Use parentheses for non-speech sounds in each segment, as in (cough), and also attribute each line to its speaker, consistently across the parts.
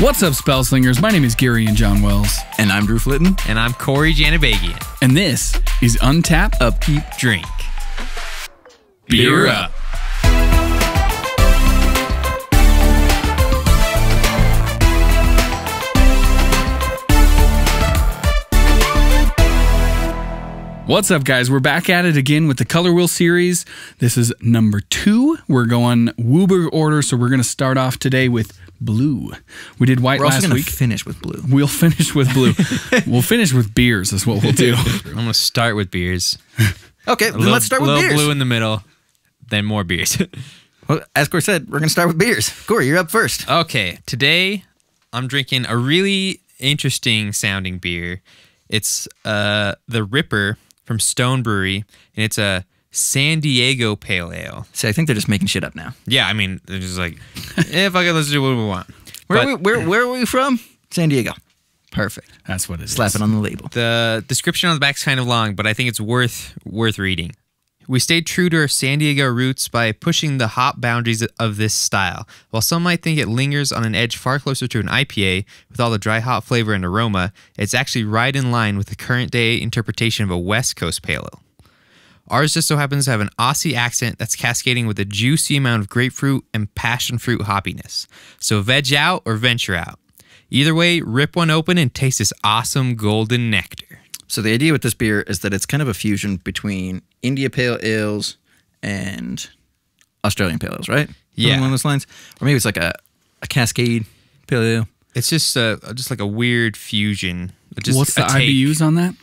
Speaker 1: What's up, Spellslingers? My name is Garion John Wells,
Speaker 2: And I'm Drew Flitton.
Speaker 3: And I'm Cory Janibagian.
Speaker 1: and this is Untap a
Speaker 2: Upkeep.
Speaker 3: Drink.
Speaker 1: Beer Up. What's up, guys? We're back at it again with the Color Wheel series. This is number two. We're going WUBRG order, so we're going to start off today with blue. We did white
Speaker 2: We're also
Speaker 1: last
Speaker 2: going
Speaker 1: week.
Speaker 2: finish with blue.
Speaker 1: We'll finish with blue. (laughs) we'll finish with beers, is what we'll do. (laughs)
Speaker 3: I'm going to start with beers.
Speaker 2: Okay, then
Speaker 3: little,
Speaker 2: let's start with
Speaker 3: little
Speaker 2: beers.
Speaker 3: blue in the middle, then more beers. (laughs)
Speaker 2: well, as Cory said, we're going to start with beers. Cory, you're up first.
Speaker 3: okay, today I'm drinking a really interesting sounding beer. It's uh, the Ripper from Stone Brewery, and it's a San Diego Pale Ale.
Speaker 2: See, I think they're just making shit up now.
Speaker 3: Yeah, I mean, they're just like, (laughs) eh, fuck it, let's do what we want.
Speaker 2: Where,
Speaker 3: But
Speaker 2: are we, where, where are we from? San Diego. Perfect.
Speaker 1: That's what it is.
Speaker 2: Slap it on the label.
Speaker 3: The description on the back's kind of long, but I think it's worth worth reading. We stayed true to our San Diego roots by pushing the hop boundaries of this style. While some might think it lingers on an edge far closer to an IPA with all the dry hop flavor and aroma, it's actually right in line with the current day interpretation of a West Coast pale ale. Ours just so happens to have an Aussie accent that's cascading with a juicy amount of grapefruit and passion fruit hoppiness. So veg out or venture out. Either way, rip one open and taste this awesome golden nectar.
Speaker 2: So the idea with this beer is that it's kind of a fusion between India Pale Ales and Australian Pale Ales, right?
Speaker 3: Yeah.
Speaker 2: Along those lines. Or maybe it's like a, a Cascade Pale Ale.
Speaker 3: It's just a just like a weird fusion. Just
Speaker 1: What's the
Speaker 3: take.
Speaker 1: IBUs on that?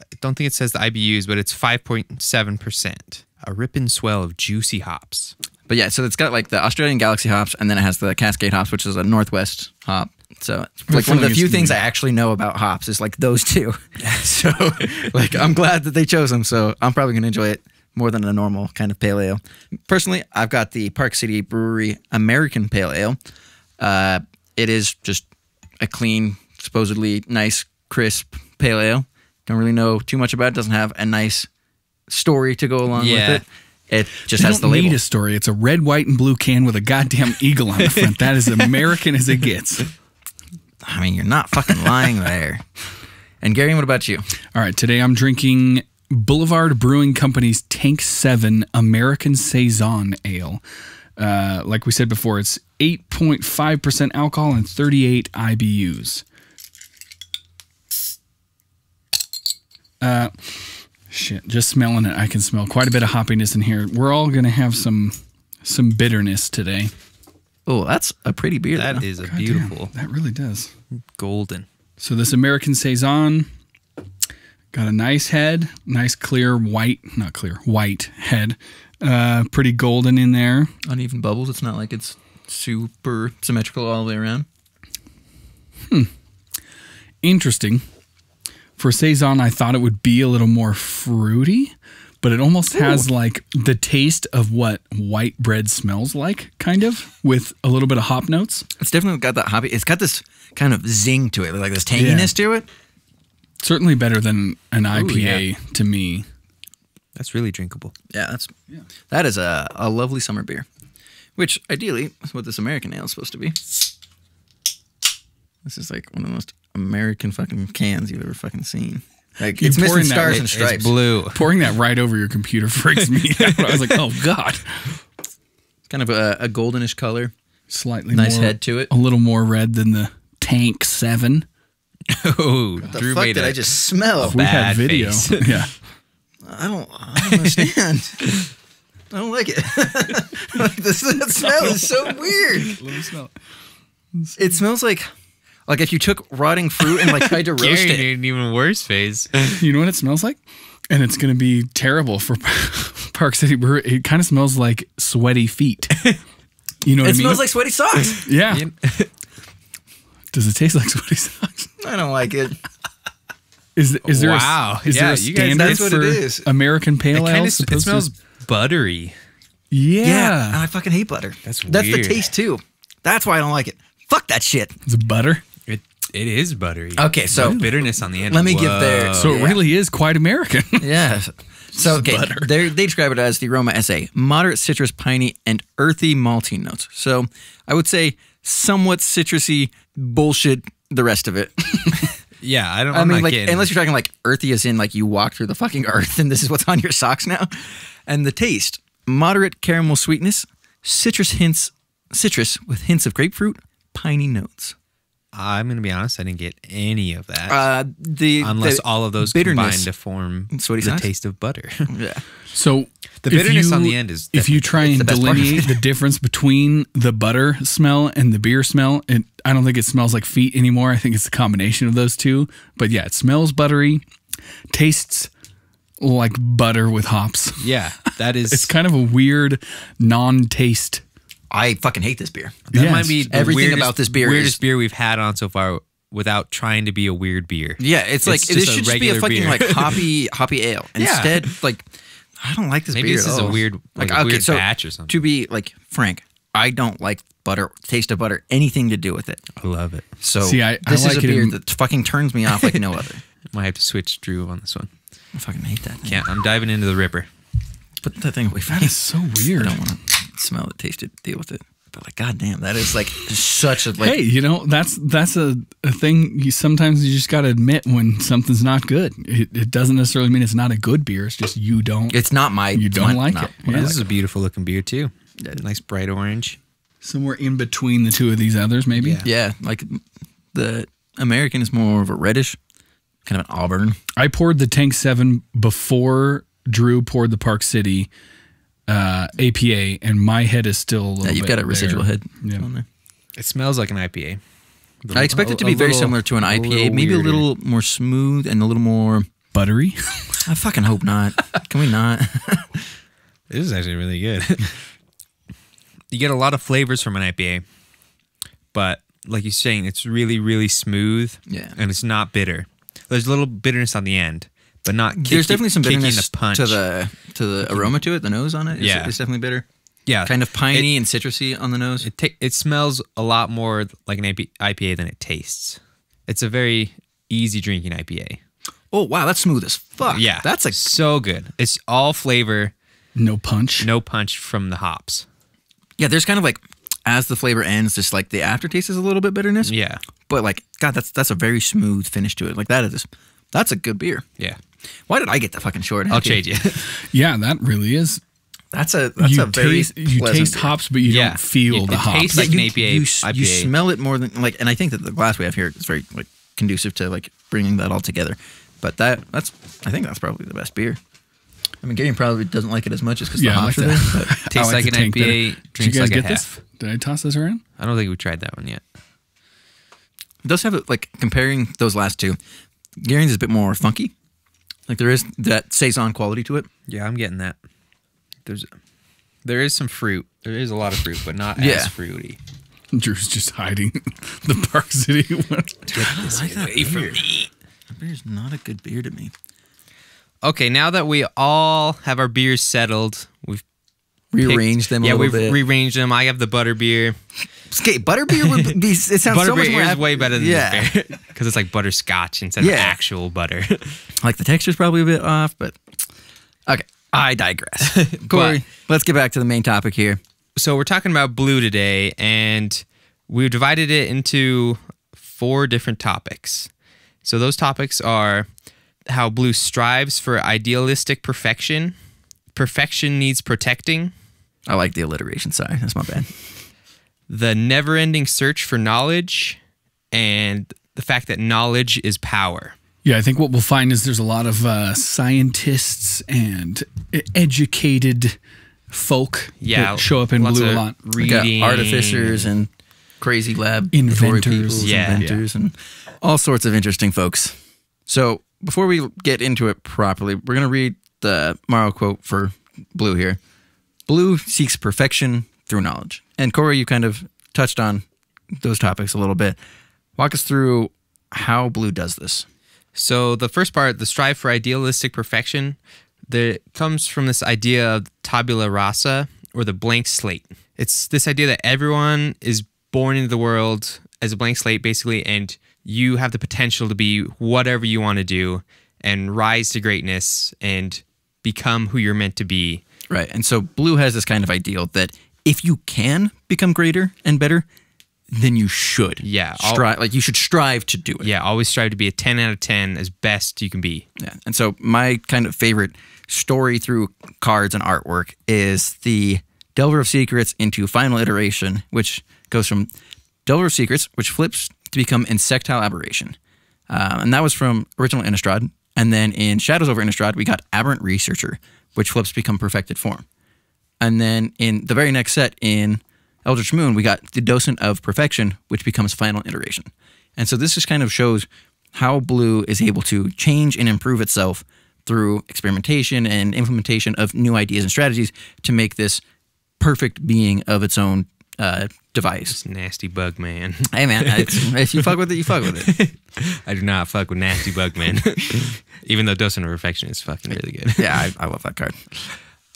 Speaker 3: I don't think it says the IBUs, but it's five point seven percent. A ripping swell of juicy hops.
Speaker 2: But yeah, so it's got like the Australian Galaxy hops, and then it has the Cascade hops, which is a Northwest hop. So it's like one of the few things I actually know about hops is like those two. (laughs) so like I'm glad that they chose them. So I'm probably gonna enjoy it more than a normal kind of pale ale. Personally, I've got the Park City Brewery American Pale Ale. Uh, it is just a clean, supposedly nice, crisp pale ale. Don't really know too much about it. Doesn't have a nice story to go along
Speaker 3: Yeah.
Speaker 2: with it. It just
Speaker 1: They
Speaker 2: has the label.
Speaker 1: need a story. It's a red, white, and blue can with a goddamn eagle on the front. That is American as it gets. (laughs)
Speaker 2: I mean, you're not fucking lying (laughs) there. And Gary, what about you?
Speaker 1: All right, today I'm drinking Boulevard Brewing Company's Tank 7 American Saison Ale. Uh, like we said before, it's 8.5% alcohol and 38 IBUs. Uh, shit, just smelling it, I can smell quite a bit of hoppiness in here. We're all going to have some some bitterness today.
Speaker 2: Oh, that's a pretty beer.
Speaker 3: That
Speaker 2: though.
Speaker 3: is a
Speaker 1: Goddamn,
Speaker 3: beautiful
Speaker 1: that really does.
Speaker 3: golden.
Speaker 1: So this American Saison got a nice head, nice clear white, not clear, white head. Uh, pretty golden in there.
Speaker 2: uneven bubbles. It's not like it's super symmetrical all the way around. Hmm.
Speaker 1: Interesting. For Saison, I thought it would be a little more fruity, but it almost has like the taste of what white bread smells like, kind of, with a little bit of hop notes.
Speaker 2: It's definitely got that hoppy. It's got this kind of zing to it, like this tanginess to it.
Speaker 1: Certainly better than an IPA to me.
Speaker 3: That's really drinkable.
Speaker 2: Yeah, that's yeah. that is a, a lovely summer beer, which ideally is what this American ale is supposed to be. This is like one of the most American fucking cans you've ever fucking seen. Like
Speaker 1: You
Speaker 2: it's missing
Speaker 1: pouring that
Speaker 2: stars
Speaker 1: right-
Speaker 2: and stripes.
Speaker 3: It's blue. (laughs)
Speaker 1: Pouring that right over your computer freaks me (laughs) out. I was like, oh God.
Speaker 2: It's kind of a, a goldenish color.
Speaker 1: Slightly
Speaker 2: Nice
Speaker 1: more,
Speaker 2: head to it.
Speaker 1: A little more red than the Tank 7. (laughs)
Speaker 3: Oh,
Speaker 2: The
Speaker 3: Drew
Speaker 2: fuck did I just smell?
Speaker 1: We had
Speaker 3: Bad
Speaker 1: video. yeah.
Speaker 2: I don't, I don't understand. I don't like it. like this, that smell is so weird.
Speaker 1: Let me smell
Speaker 2: It smells like like if you took rotting fruit and like tried to (laughs) roast
Speaker 3: Gary
Speaker 2: it.
Speaker 3: made an even worse face.
Speaker 1: You know what it smells like? And it's going to be terrible for (laughs) Park City Brewery. It kind of smells like sweaty feet. (laughs) You know what
Speaker 2: It
Speaker 1: I mean?
Speaker 2: smells like sweaty socks.
Speaker 1: yeah. Does it taste like sweaty socks?
Speaker 2: I don't like it.
Speaker 1: Is is there
Speaker 3: Wow.
Speaker 1: a, is
Speaker 3: Yeah,
Speaker 1: there a
Speaker 3: you guys-
Speaker 1: standard
Speaker 2: that's what it
Speaker 1: for
Speaker 2: is.
Speaker 1: American pale
Speaker 3: kind
Speaker 1: ale?
Speaker 3: of it
Speaker 1: supposed to-
Speaker 3: smells buttery.
Speaker 1: Yeah.
Speaker 2: Yeah, and I fucking hate butter.
Speaker 3: That's
Speaker 2: That's the taste too. That's why I don't like it. Fuck that shit.
Speaker 1: It's butter.
Speaker 3: It it is buttery.
Speaker 2: Okay, so
Speaker 3: With bitterness on the end.
Speaker 2: let me give their-
Speaker 3: Whoa.
Speaker 1: So
Speaker 2: yeah.
Speaker 1: it really is quite American. (laughs)
Speaker 2: yeah. So okay,
Speaker 1: butter.
Speaker 2: they they describe it as the aroma SA, moderate citrus, piney, and earthy malty notes. So I would say somewhat citrusy bullshit. The rest of it. (laughs)
Speaker 3: Yeah, I don't.
Speaker 2: I
Speaker 3: I'm
Speaker 2: mean,
Speaker 3: not
Speaker 2: like
Speaker 3: getting-
Speaker 2: unless you're talking like earthy, as in like you walk through the fucking earth, and this is what's on your socks now. And the taste: moderate caramel sweetness, citrus hints, citrus with hints of grapefruit, piney notes.
Speaker 3: I'm gonna be honest. I didn't get any of that.
Speaker 2: Uh, the
Speaker 3: unless
Speaker 2: the
Speaker 3: all of those combine
Speaker 2: bitterness.
Speaker 3: to form
Speaker 2: Sweaty
Speaker 3: the
Speaker 2: sauce?
Speaker 3: taste of butter. (laughs)
Speaker 2: yeah.
Speaker 1: So
Speaker 3: The bitterness
Speaker 1: you-
Speaker 3: on the end is
Speaker 1: if you try and
Speaker 2: the
Speaker 1: delineate the difference between the butter smell and the beer smell, it I don't think it smells like feet anymore. I think it's a combination of those two. But yeah, it smells buttery, tastes like butter with hops.
Speaker 3: yeah, that (laughs) is.
Speaker 1: It's kind of a weird non-taste.
Speaker 2: I fucking hate this beer.
Speaker 3: that
Speaker 1: Yes.
Speaker 3: might be the
Speaker 2: Everything
Speaker 3: weirdest,
Speaker 2: about this beer
Speaker 3: weirdest
Speaker 2: is-
Speaker 3: beer we've had on so far without trying to be a weird beer.
Speaker 2: Yeah, it's like
Speaker 3: It's
Speaker 2: this
Speaker 3: just
Speaker 2: should just be a
Speaker 3: regular
Speaker 2: fucking
Speaker 3: beer.
Speaker 2: like (laughs) hoppy hoppy ale.
Speaker 3: Yeah.
Speaker 2: Instead, like I don't like this
Speaker 3: Maybe
Speaker 2: beer.
Speaker 3: this
Speaker 2: at
Speaker 3: is a weird- like a weird batch or something.
Speaker 2: To be like frank, I don't like butter, taste of butter, anything to do with it.
Speaker 3: I love it.
Speaker 2: So
Speaker 1: See, I- I
Speaker 2: this
Speaker 1: like
Speaker 2: is
Speaker 1: it
Speaker 2: a beer
Speaker 1: in-
Speaker 2: that fucking turns me off like no other. (laughs)
Speaker 3: Might have to switch Drew on this one.
Speaker 2: I fucking hate that.
Speaker 3: Can't. I'm diving into the Ripper.
Speaker 2: Put that thing away from me.
Speaker 1: That is so weird.
Speaker 2: I don't want to smell it, taste it, deal with it. But like, goddamn, that is like such a like.
Speaker 1: hey, you know that's that's a, a thing. You sometimes you just got to admit when something's not good. It, it doesn't necessarily mean it's not a good beer. It's just you don't.
Speaker 2: It's not my.
Speaker 1: You don't
Speaker 2: my-
Speaker 1: like
Speaker 2: not
Speaker 1: it. Yeah.
Speaker 3: This is a beautiful looking beer too.
Speaker 2: Yeah.
Speaker 3: Nice bright orange.
Speaker 1: somewhere in between the two of these others, maybe.
Speaker 3: Yeah.
Speaker 2: Yeah, like the American is more of a reddish, kind of an auburn.
Speaker 1: I poured the Tank Seven before Drew poured the Park City uh, APA, and my head is still a little.
Speaker 2: Yeah, you've
Speaker 1: bit
Speaker 2: got a residual
Speaker 1: there.
Speaker 2: head
Speaker 1: Yeah.
Speaker 2: on there.
Speaker 3: It smells like an IPA.
Speaker 2: I expect it to be very
Speaker 3: little-
Speaker 2: similar to an
Speaker 3: a
Speaker 2: IPA,
Speaker 3: little
Speaker 2: maybe a little more smooth and a little more.
Speaker 1: buttery.
Speaker 2: I fucking hope not. Can we not? (laughs)
Speaker 3: This is actually really good. you get a lot of flavors from an IPA, but like you're saying, it's really, really smooth.
Speaker 2: Yeah.
Speaker 3: And it's not bitter. There's a little bitterness on the end, but not.
Speaker 2: There's definitely some bitterness
Speaker 3: the punch.
Speaker 2: to the to the aroma to it. The nose on it, is,
Speaker 3: Yeah.
Speaker 2: is definitely bitter.
Speaker 3: yeah,
Speaker 2: Kind of piney and citrusy on the nose.
Speaker 3: It it smells a lot more like an IPA than it tastes. It's a very easy drinking IPA.
Speaker 2: oh wow, that's smooth as fuck.
Speaker 3: Yeah,
Speaker 2: that's like
Speaker 3: so good. It's all flavor,
Speaker 1: No punch.
Speaker 3: no punch from the hops.
Speaker 2: yeah. There's kind of like as the flavor ends, just like the aftertaste is a little bit bitterness.
Speaker 3: Yeah,
Speaker 2: But like, God, that's that's a very smooth finish to it. Like that is that's a good beer.
Speaker 3: yeah.
Speaker 2: Why did I get the fucking short?
Speaker 3: I'll
Speaker 2: IPA?
Speaker 3: trade you. (laughs)
Speaker 1: Yeah, that really is.
Speaker 2: That's a that's
Speaker 1: you
Speaker 2: a very
Speaker 1: taste you taste
Speaker 2: beer.
Speaker 1: hops, but you
Speaker 3: Yeah.
Speaker 1: don't feel
Speaker 3: It-
Speaker 1: the
Speaker 3: it
Speaker 1: hops.
Speaker 3: tastes like
Speaker 2: you,
Speaker 3: an IPA.
Speaker 2: You, s- you smell it more than like, and I think that the glass we have here is very like conducive to like bringing that all together. But that that's I think that's probably the best beer. I mean, Gary probably doesn't like it as much as because
Speaker 1: yeah,
Speaker 2: the
Speaker 1: I like
Speaker 2: hops are (laughs) there. But
Speaker 3: Tastes like
Speaker 1: the
Speaker 3: an. IPA,
Speaker 1: Did you guys
Speaker 3: like
Speaker 1: get this? Did I toss this around?
Speaker 3: I don't think we tried that one yet.
Speaker 2: it does have like comparing those last two. Garion's is a bit more funky. Like there is that saison quality to it.
Speaker 3: Yeah, I'm getting that. There's there is some fruit. There is a lot of fruit, but not
Speaker 2: Yeah.
Speaker 3: as fruity.
Speaker 1: Drew's just hiding (laughs) the Park City (laughs) one.
Speaker 2: I like that beer. That beer's not a good beer to me.
Speaker 3: Okay, now that we all have our beers settled, we've picked-
Speaker 2: Rearrange them a
Speaker 3: yeah, we've
Speaker 2: bit.
Speaker 3: rearranged them. I have the butter beer.
Speaker 2: Okay, butterbeer would be. It sounds so much
Speaker 3: Butterbeer
Speaker 2: more
Speaker 3: is way better than
Speaker 2: yeah.
Speaker 3: this beer (laughs) because it's like butterscotch instead
Speaker 2: Yeah.
Speaker 3: of actual butter. (laughs)
Speaker 2: Like the texture's probably a bit off, but okay. I digress. (laughs) Cory, let's get back to the main topic here.
Speaker 3: so we're talking about blue today, and we've divided it into four different topics. So those topics are how blue strives for idealistic perfection, perfection needs protecting,
Speaker 2: I like the alliteration. Sorry, that's my bad. (laughs)
Speaker 3: the never-ending search for knowledge, and the fact that knowledge is power.
Speaker 1: Yeah, I think what we'll find is there's a lot of uh, scientists and educated folk
Speaker 3: Yeah,
Speaker 1: that show up in blue a
Speaker 3: of
Speaker 1: lot.
Speaker 2: We got
Speaker 3: Reading,
Speaker 2: artificers and crazy lab
Speaker 1: Inventors.
Speaker 2: people,
Speaker 3: Yeah.
Speaker 2: inventors, and all sorts of interesting folks. So before we get into it properly, we're gonna read the MaRo quote for Blue here. Blue seeks perfection through knowledge. And Cory, you kind of touched on those topics a little bit. Walk us through how Blue does this.
Speaker 3: So the first part, the strive for idealistic perfection, that comes from this idea of tabula rasa or the blank slate. It's this idea that everyone is born into the world as a blank slate, basically, and you have the potential to be whatever you want to do and rise to greatness and become who you're meant to be.
Speaker 2: Right. And so Blue has this kind of ideal that if you can become greater and better, then you should.
Speaker 3: Yeah,
Speaker 2: strive like you should strive to do it.
Speaker 3: Yeah, always strive to be a 10 out of 10 as best you can be.
Speaker 2: Yeah. And so my kind of favorite story through cards and artwork is the Delver of Secrets into Final Iteration, which goes from Delver of Secrets, which flips to become Insectile Aberration. Uh, and that was from original Innistrad. And then in Shadows over Innistrad, we got Aberrant Researcher, which flips become Perfected Form. And then in the very next set in Eldritch Moon, we got the Docent of Perfection, which becomes Final Iteration. And so this just kind of shows how Blue is able to change and improve itself through experimentation and implementation of new ideas and strategies to make this perfect being of its own uh, device.
Speaker 3: Nasty bug man. (laughs)
Speaker 2: Hey man, if you fuck with it, you fuck with it. (laughs)
Speaker 3: I do not fuck with nasty bug man. (laughs) Even though Docent of Perfection is fucking really good.
Speaker 2: yeah, I, I love that card.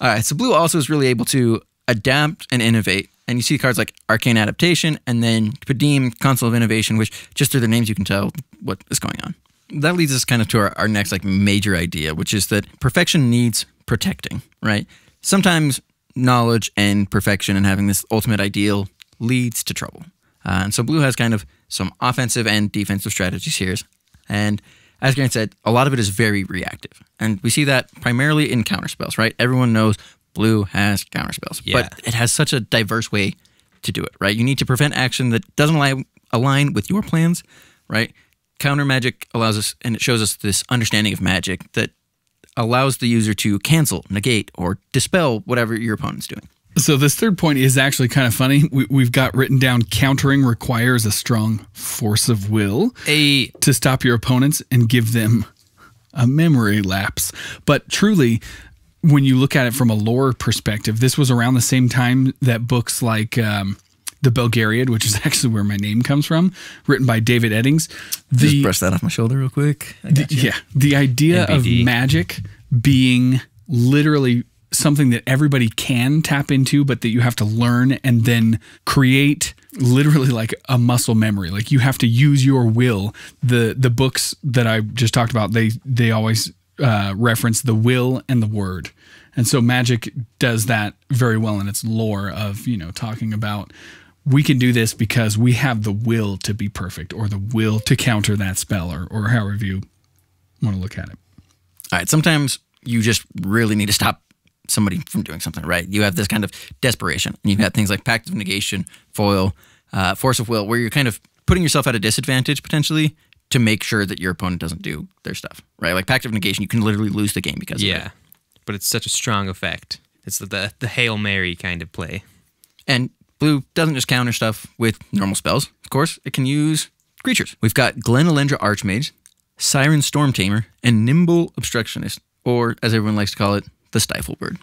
Speaker 2: All right, so blue also is really able to adapt and innovate. And you see cards like Arcane Adaptation and then Padeem, Consul of Innovation, which just through their names you can tell what is going on. That leads us kind of to our, our next like major idea, which is that perfection needs protecting, right? Sometimes knowledge and perfection and having this ultimate ideal leads to trouble. Uh, and so blue has kind of some offensive and defensive strategies here. And as Grant said, a lot of it is very reactive. And we see that primarily in counterspells, right? Everyone knows blue has counterspells,
Speaker 3: Yeah.
Speaker 2: but it has such a diverse way to do it, right? You need to prevent action that doesn't align, align with your plans, right? Counter magic allows us, and it shows us this understanding of magic that allows the user to cancel, negate, or dispel whatever your opponent's doing.
Speaker 1: So this third point is actually kind of funny. We, we've got written down countering requires a strong force of will
Speaker 3: A
Speaker 1: to stop your opponents and give them a memory lapse. But truly, when you look at it from a lore perspective, this was around the same time that books like um, The Belgariad, which is (laughs) actually where my name comes from, written by David Eddings. The,
Speaker 2: Just brush that off my shoulder real quick. I
Speaker 1: the-
Speaker 2: you.
Speaker 1: yeah, the idea
Speaker 3: NBD.
Speaker 1: of magic being literally something that everybody can tap into, but that you have to learn and then create literally like a muscle memory. Like you have to use your will. The the books that I just talked about, they they always uh, reference the will and the word. And so magic does that very well in its lore of, you know, talking about we can do this because we have the will to be perfect or the will to counter that spell or, or however you want to look at it.
Speaker 2: All right, sometimes you just really need to stop somebody from doing something, right? You have this kind of desperation, and you've got things like Pact of Negation, Foil, uh, Force of Will, where you're kind of putting yourself at a disadvantage potentially to make sure that your opponent doesn't do their stuff, right? Like Pact of Negation, you can literally lose the game because of it.
Speaker 3: yeah, but it's such a strong effect. It's the the, the hail mary kind of play.
Speaker 2: And blue doesn't just counter stuff with normal spells. Of course, it can use creatures. We've got Glen Elendra Archmage, Siren Storm Tamer, and Nimble Obstructionist, or as everyone likes to call it, the Stifle Bird.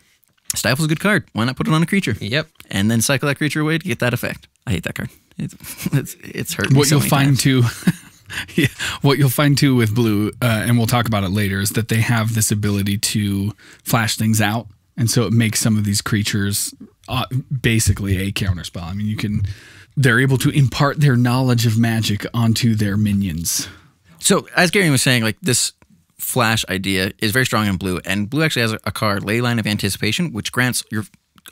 Speaker 2: Stifle's a good card. Why not put it on a creature?
Speaker 3: Yep.
Speaker 2: And then cycle that creature away to get that effect. I hate that card. It's (laughs) it's, it's hurt. me
Speaker 1: what
Speaker 2: so
Speaker 1: you'll
Speaker 2: many
Speaker 1: find
Speaker 2: times.
Speaker 1: too (laughs) yeah, what you'll find too with blue uh, and we'll talk about it later is that they have this ability to flash things out and so it makes some of these creatures uh, basically a counterspell i mean you can they're able to impart their knowledge of magic onto their minions
Speaker 2: So as Gary was saying, like this flash idea is very strong in blue, and blue actually has a, a card, Leyline of Anticipation, which grants your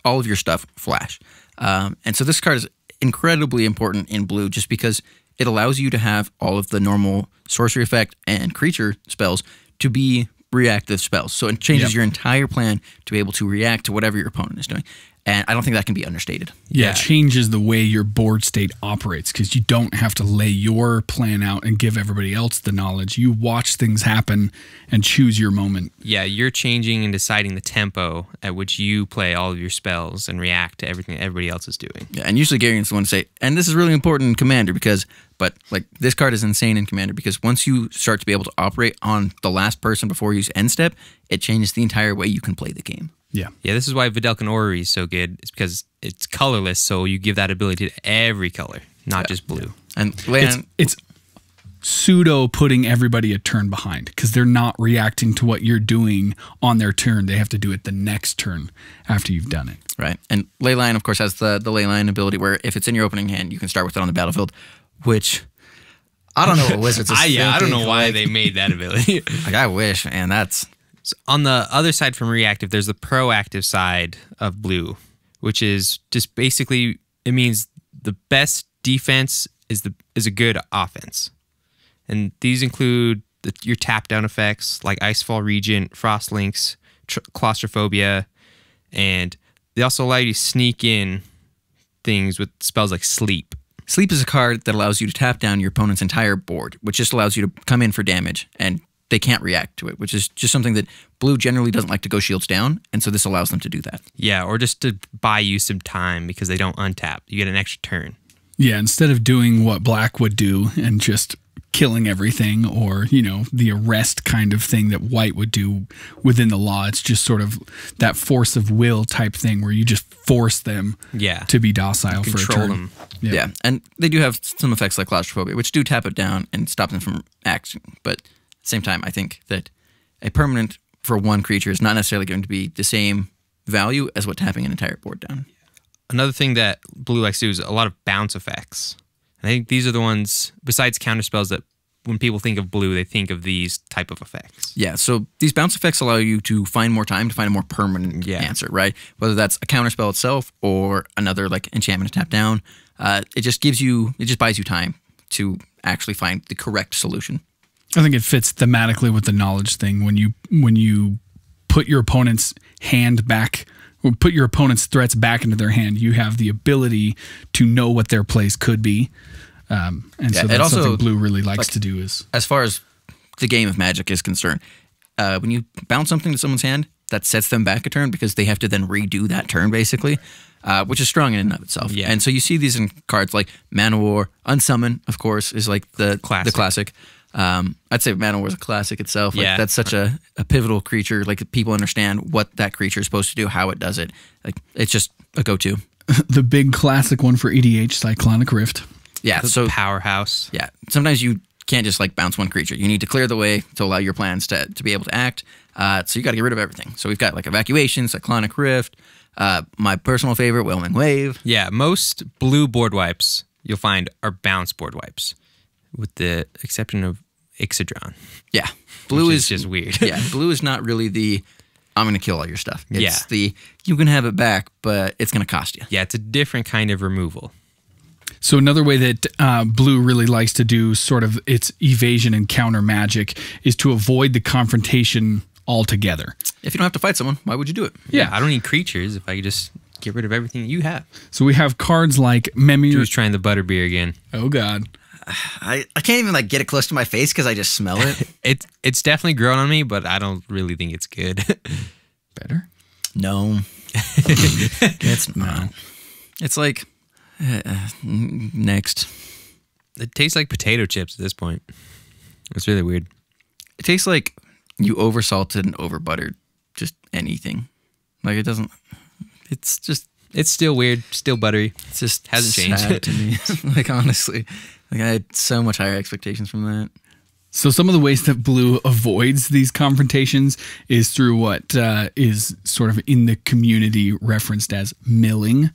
Speaker 2: all of your stuff flash. Um, and so this card is incredibly important in blue, just because it allows you to have all of the normal sorcery effect and creature spells to be reactive spells. So it changes
Speaker 1: Yep.
Speaker 2: your entire plan to be able to react to whatever your opponent is doing. And I don't think that can be understated.
Speaker 1: yeah, it changes the way your board state operates because you don't have to lay your plan out and give everybody else the knowledge you watch things happen and choose your moment
Speaker 3: Yeah, you're changing and deciding the tempo at which you play all of your spells and react to everything everybody else is doing.
Speaker 2: Yeah, and usually Gary's the one to say, and this is really important in Commander because, but like this card is insane in Commander because once you start to be able to operate on the last person before you use end step, it changes the entire way you can play the game.
Speaker 1: yeah
Speaker 3: Yeah, this is why Vedalken Orrery is so good. It's because it's colorless, so you give that ability to every color, not just blue.
Speaker 2: And
Speaker 1: it's, it's pseudo putting everybody a turn behind because they're not reacting to what you're doing on their turn. They have to do it the next turn after you've done it.
Speaker 2: right, and Leyline of course has the the Leyline ability where if it's in your opening hand, you can start with it on the battlefield, which I don't know what Wizards is (laughs)
Speaker 3: I, yeah, I don't know why
Speaker 2: like-
Speaker 3: they made that ability. (laughs)
Speaker 2: Like I wish, man. that's
Speaker 3: So on the other side from reactive, there's the proactive side of blue, which is just basically it means the best defense is the is a good offense, and these include the, your tap down effects like Icefall Regent, Frost Lynx, tr- Claustrophobia, and they also allow you to sneak in things with spells like Sleep.
Speaker 2: Sleep is a card that allows you to tap down your opponent's entire board, which just allows you to come in for damage and they can't react to it, which is just something that blue generally doesn't like to go shields down, and so this allows them to do that.
Speaker 3: Yeah, or just to buy you some time because they don't untap. You get an extra turn.
Speaker 1: Yeah, instead of doing what black would do and just killing everything or, you know, the arrest kind of thing that white would do within the law, it's just sort of that force of will type thing where you just force them
Speaker 3: Yeah.
Speaker 1: to be docile for a
Speaker 3: Control
Speaker 1: turn.
Speaker 3: them.
Speaker 2: Yeah. and they do have some effects like claustrophobia, which do tap it down and stop them from acting. But at the same time, I think that a permanent for one creature is not necessarily going to be the same value as what tapping an entire board down.
Speaker 3: Another thing that blue likes to do is a lot of bounce effects. And I think these are the ones, besides counter spells, that when people think of blue, they think of these type of effects.
Speaker 2: Yeah, so these bounce effects allow you to find more time to find a more permanent
Speaker 3: Yeah.
Speaker 2: answer, right? Whether that's a counterspell itself or another like enchantment to tap down, uh, it just gives you, it just buys you time to actually find the correct solution.
Speaker 1: I think it fits thematically with the knowledge thing when you when you put your opponent's hand back or put your opponent's threats back into their hand, you have the ability to know what their plays could be. Um, and
Speaker 2: Yeah,
Speaker 1: so that's
Speaker 2: also-
Speaker 1: something blue really likes
Speaker 2: like-
Speaker 1: to do is
Speaker 2: As far as the game of Magic is concerned, uh, when you bounce something to someone's hand, that sets them back a turn because they have to then redo that turn basically, uh, which is strong in and of itself.
Speaker 3: Yeah.
Speaker 2: And so you see these in cards like Man Man-o'-War, Unsummon, of course, is like the
Speaker 3: Classic.
Speaker 2: The classic. Um, I'd say Man Man-o'-War is a classic itself. Like,
Speaker 3: Yeah.
Speaker 2: that's such a, a pivotal creature. Like people understand what that creature is supposed to do, how it does it. Like it's just a go-to. (laughs)
Speaker 1: the big classic one for EDH, Cyclonic Rift.
Speaker 2: Yeah. So
Speaker 3: Powerhouse.
Speaker 2: Yeah. Sometimes you can't just like bounce one creature. You need to clear the way to allow your plans to, to be able to act. Uh, so you got to get rid of everything. So we've got like evacuation, cyclonic rift, uh, my personal favorite, whelming wave.
Speaker 3: Yeah, most blue board wipes you'll find are bounce board wipes, with the exception of Ixidron.
Speaker 2: Yeah. Blue is,
Speaker 3: is just weird. (laughs)
Speaker 2: yeah. Blue is not really the I'm going to kill all your stuff. It's
Speaker 3: Yeah.
Speaker 2: the you can have it back, but it's going to cost you.
Speaker 3: Yeah, it's a different kind of removal.
Speaker 1: So another way that uh, blue really likes to do sort of its evasion and counter magic is to avoid the confrontation altogether.
Speaker 2: If you don't have to fight someone, why would you do it?
Speaker 3: Yeah, I don't need creatures if I could just get rid of everything you have.
Speaker 1: So we have cards like Memir.
Speaker 3: Who's trying the butterbeer again?
Speaker 1: Oh God.
Speaker 2: I, I can't even like get it close to my face because I just smell it. (laughs)
Speaker 3: It's it's definitely grown on me, but I don't really think it's good.
Speaker 1: Better.
Speaker 2: no. (laughs) it's not. It's like uh, next.
Speaker 3: it tastes like potato chips at this point. It's really weird.
Speaker 2: It tastes like you over salted and over buttered just anything. Like it doesn't. It's just.
Speaker 3: It's still weird, still buttery.
Speaker 2: It just
Speaker 3: Hasn't changed.
Speaker 2: to me. (laughs) like honestly, like I had so much higher expectations from that.
Speaker 1: So some of the ways that blue avoids these confrontations is through what uh, is sort of in the community referenced as milling.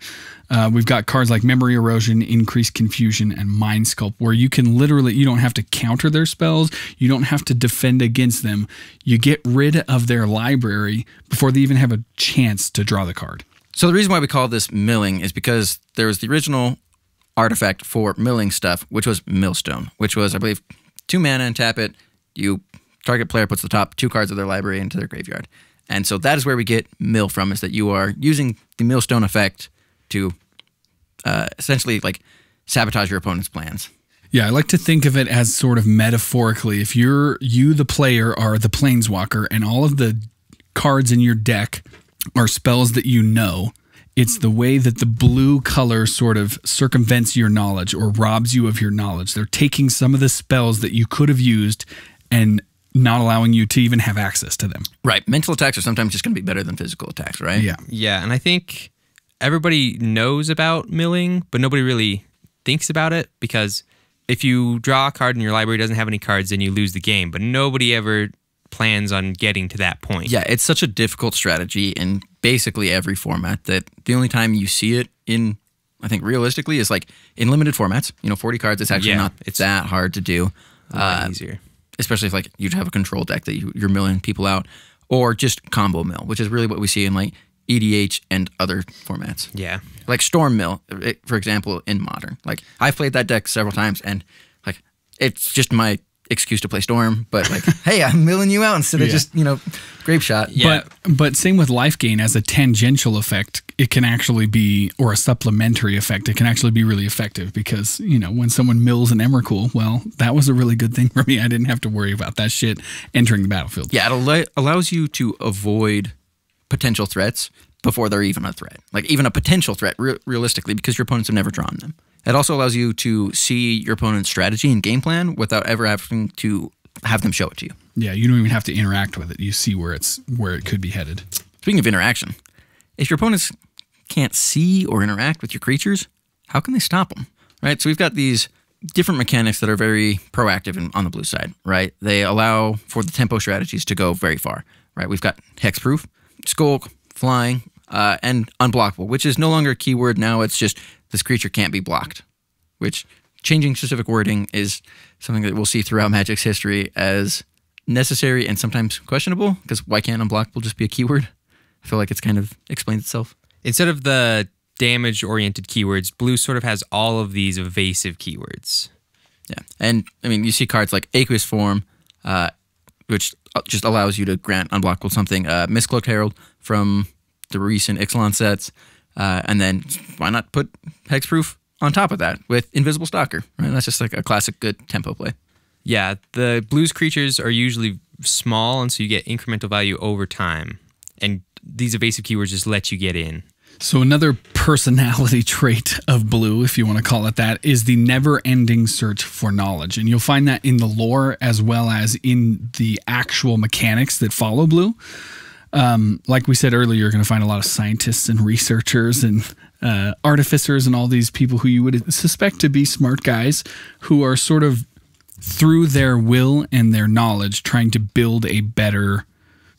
Speaker 1: Uh, we've got cards like memory erosion, increased confusion, and mind sculpt, where you can literally you don't have to counter their spells, you don't have to defend against them. You get rid of their library before they even have a chance to draw the card.
Speaker 2: So the reason why we call this milling is because there was the original artifact for milling stuff, which was millstone, which was I believe two mana and tap it. You target player puts the top two cards of their library into their graveyard, and so that is where we get mill from. Is that you are using the millstone effect to uh, essentially like sabotage your opponent's plans.
Speaker 1: Yeah, I like to think of it as sort of metaphorically. If you're you, the player, are the planeswalker, and all of the cards in your deck are spells that you know, it's the way that the blue color sort of circumvents your knowledge or robs you of your knowledge. They're taking some of the spells that you could have used and not allowing you to even have access to them.
Speaker 2: Right. Mental attacks are sometimes just going to be better than physical attacks, right?
Speaker 1: Yeah.
Speaker 3: Yeah, and I think everybody knows about milling, but nobody really thinks about it because if you draw a card and your library doesn't have any cards, then you lose the game. But nobody ever plans on getting to that point.
Speaker 2: Yeah, it's such a difficult strategy in basically every format that the only time you see it in, I think realistically, is like in limited formats. You know, 40 cards, it's actually
Speaker 3: Yeah,
Speaker 2: not
Speaker 3: it's
Speaker 2: that hard to do.
Speaker 3: a lot
Speaker 2: Uh,
Speaker 3: easier.
Speaker 2: especially if like you have a control deck that you, you're milling people out, or just combo mill, which is really what we see in like EDH and other formats.
Speaker 3: Yeah.
Speaker 2: Like Storm Mill, for example, in Modern. Like I've played that deck several times, and like it's just my excuse to play Storm. But like, (laughs) hey, I'm milling you out instead of
Speaker 1: Yeah.
Speaker 2: just you know, grape shot.
Speaker 3: Yeah.
Speaker 1: But but same with life gain as a tangential effect, it can actually be or a supplementary effect. It can actually be really effective because you know when someone mills an Emrakul, well, that was a really good thing for me. I didn't have to worry about that shit entering the battlefield.
Speaker 2: Yeah, it allow- allows you to avoid potential threats before they're even a threat. Like even a potential threat, re- realistically, because your opponents have never drawn them. It also allows you to see your opponent's strategy and game plan without ever having to have them show it to you.
Speaker 1: Yeah, you don't even have to interact with it. You see where it's where it could be headed.
Speaker 2: Speaking of interaction, if your opponents can't see or interact with your creatures, how can they stop them? Right? So we've got these different mechanics that are very proactive in, on the blue side, right? They allow for the tempo strategies to go very far, right? We've got hexproof, skulk, flying, uh, and unblockable, which is no longer a keyword now. It's just this creature can't be blocked, which changing specific wording is something that we'll see throughout Magic's history as necessary and sometimes questionable because why can't unblockable just be a keyword? I feel like it's kind of explains itself.
Speaker 3: Instead of the damage oriented keywords, blue sort of has all of these evasive keywords.
Speaker 2: Yeah, and I mean you see cards like Aqueous Form, uh, which just allows you to grant unblockable something. Uh, Mistcloaked Herald from the recent Ixalan sets, uh, and then why not put Hexproof on top of that with Invisible Stalker? Right, that's just like a classic good tempo play.
Speaker 3: Yeah, the blues creatures are usually small, and so you get incremental value over time. And these evasive keywords just let you get in.
Speaker 1: So another personality (laughs) trait of blue, if you want to call it that, is the never-ending search for knowledge, and you'll find that in the lore as well as in the actual mechanics that follow blue. Um, like we said earlier, you're going to find a lot of scientists and researchers and uh, artificers and all these people who you would suspect to be smart guys who are sort of through their will and their knowledge trying to build a better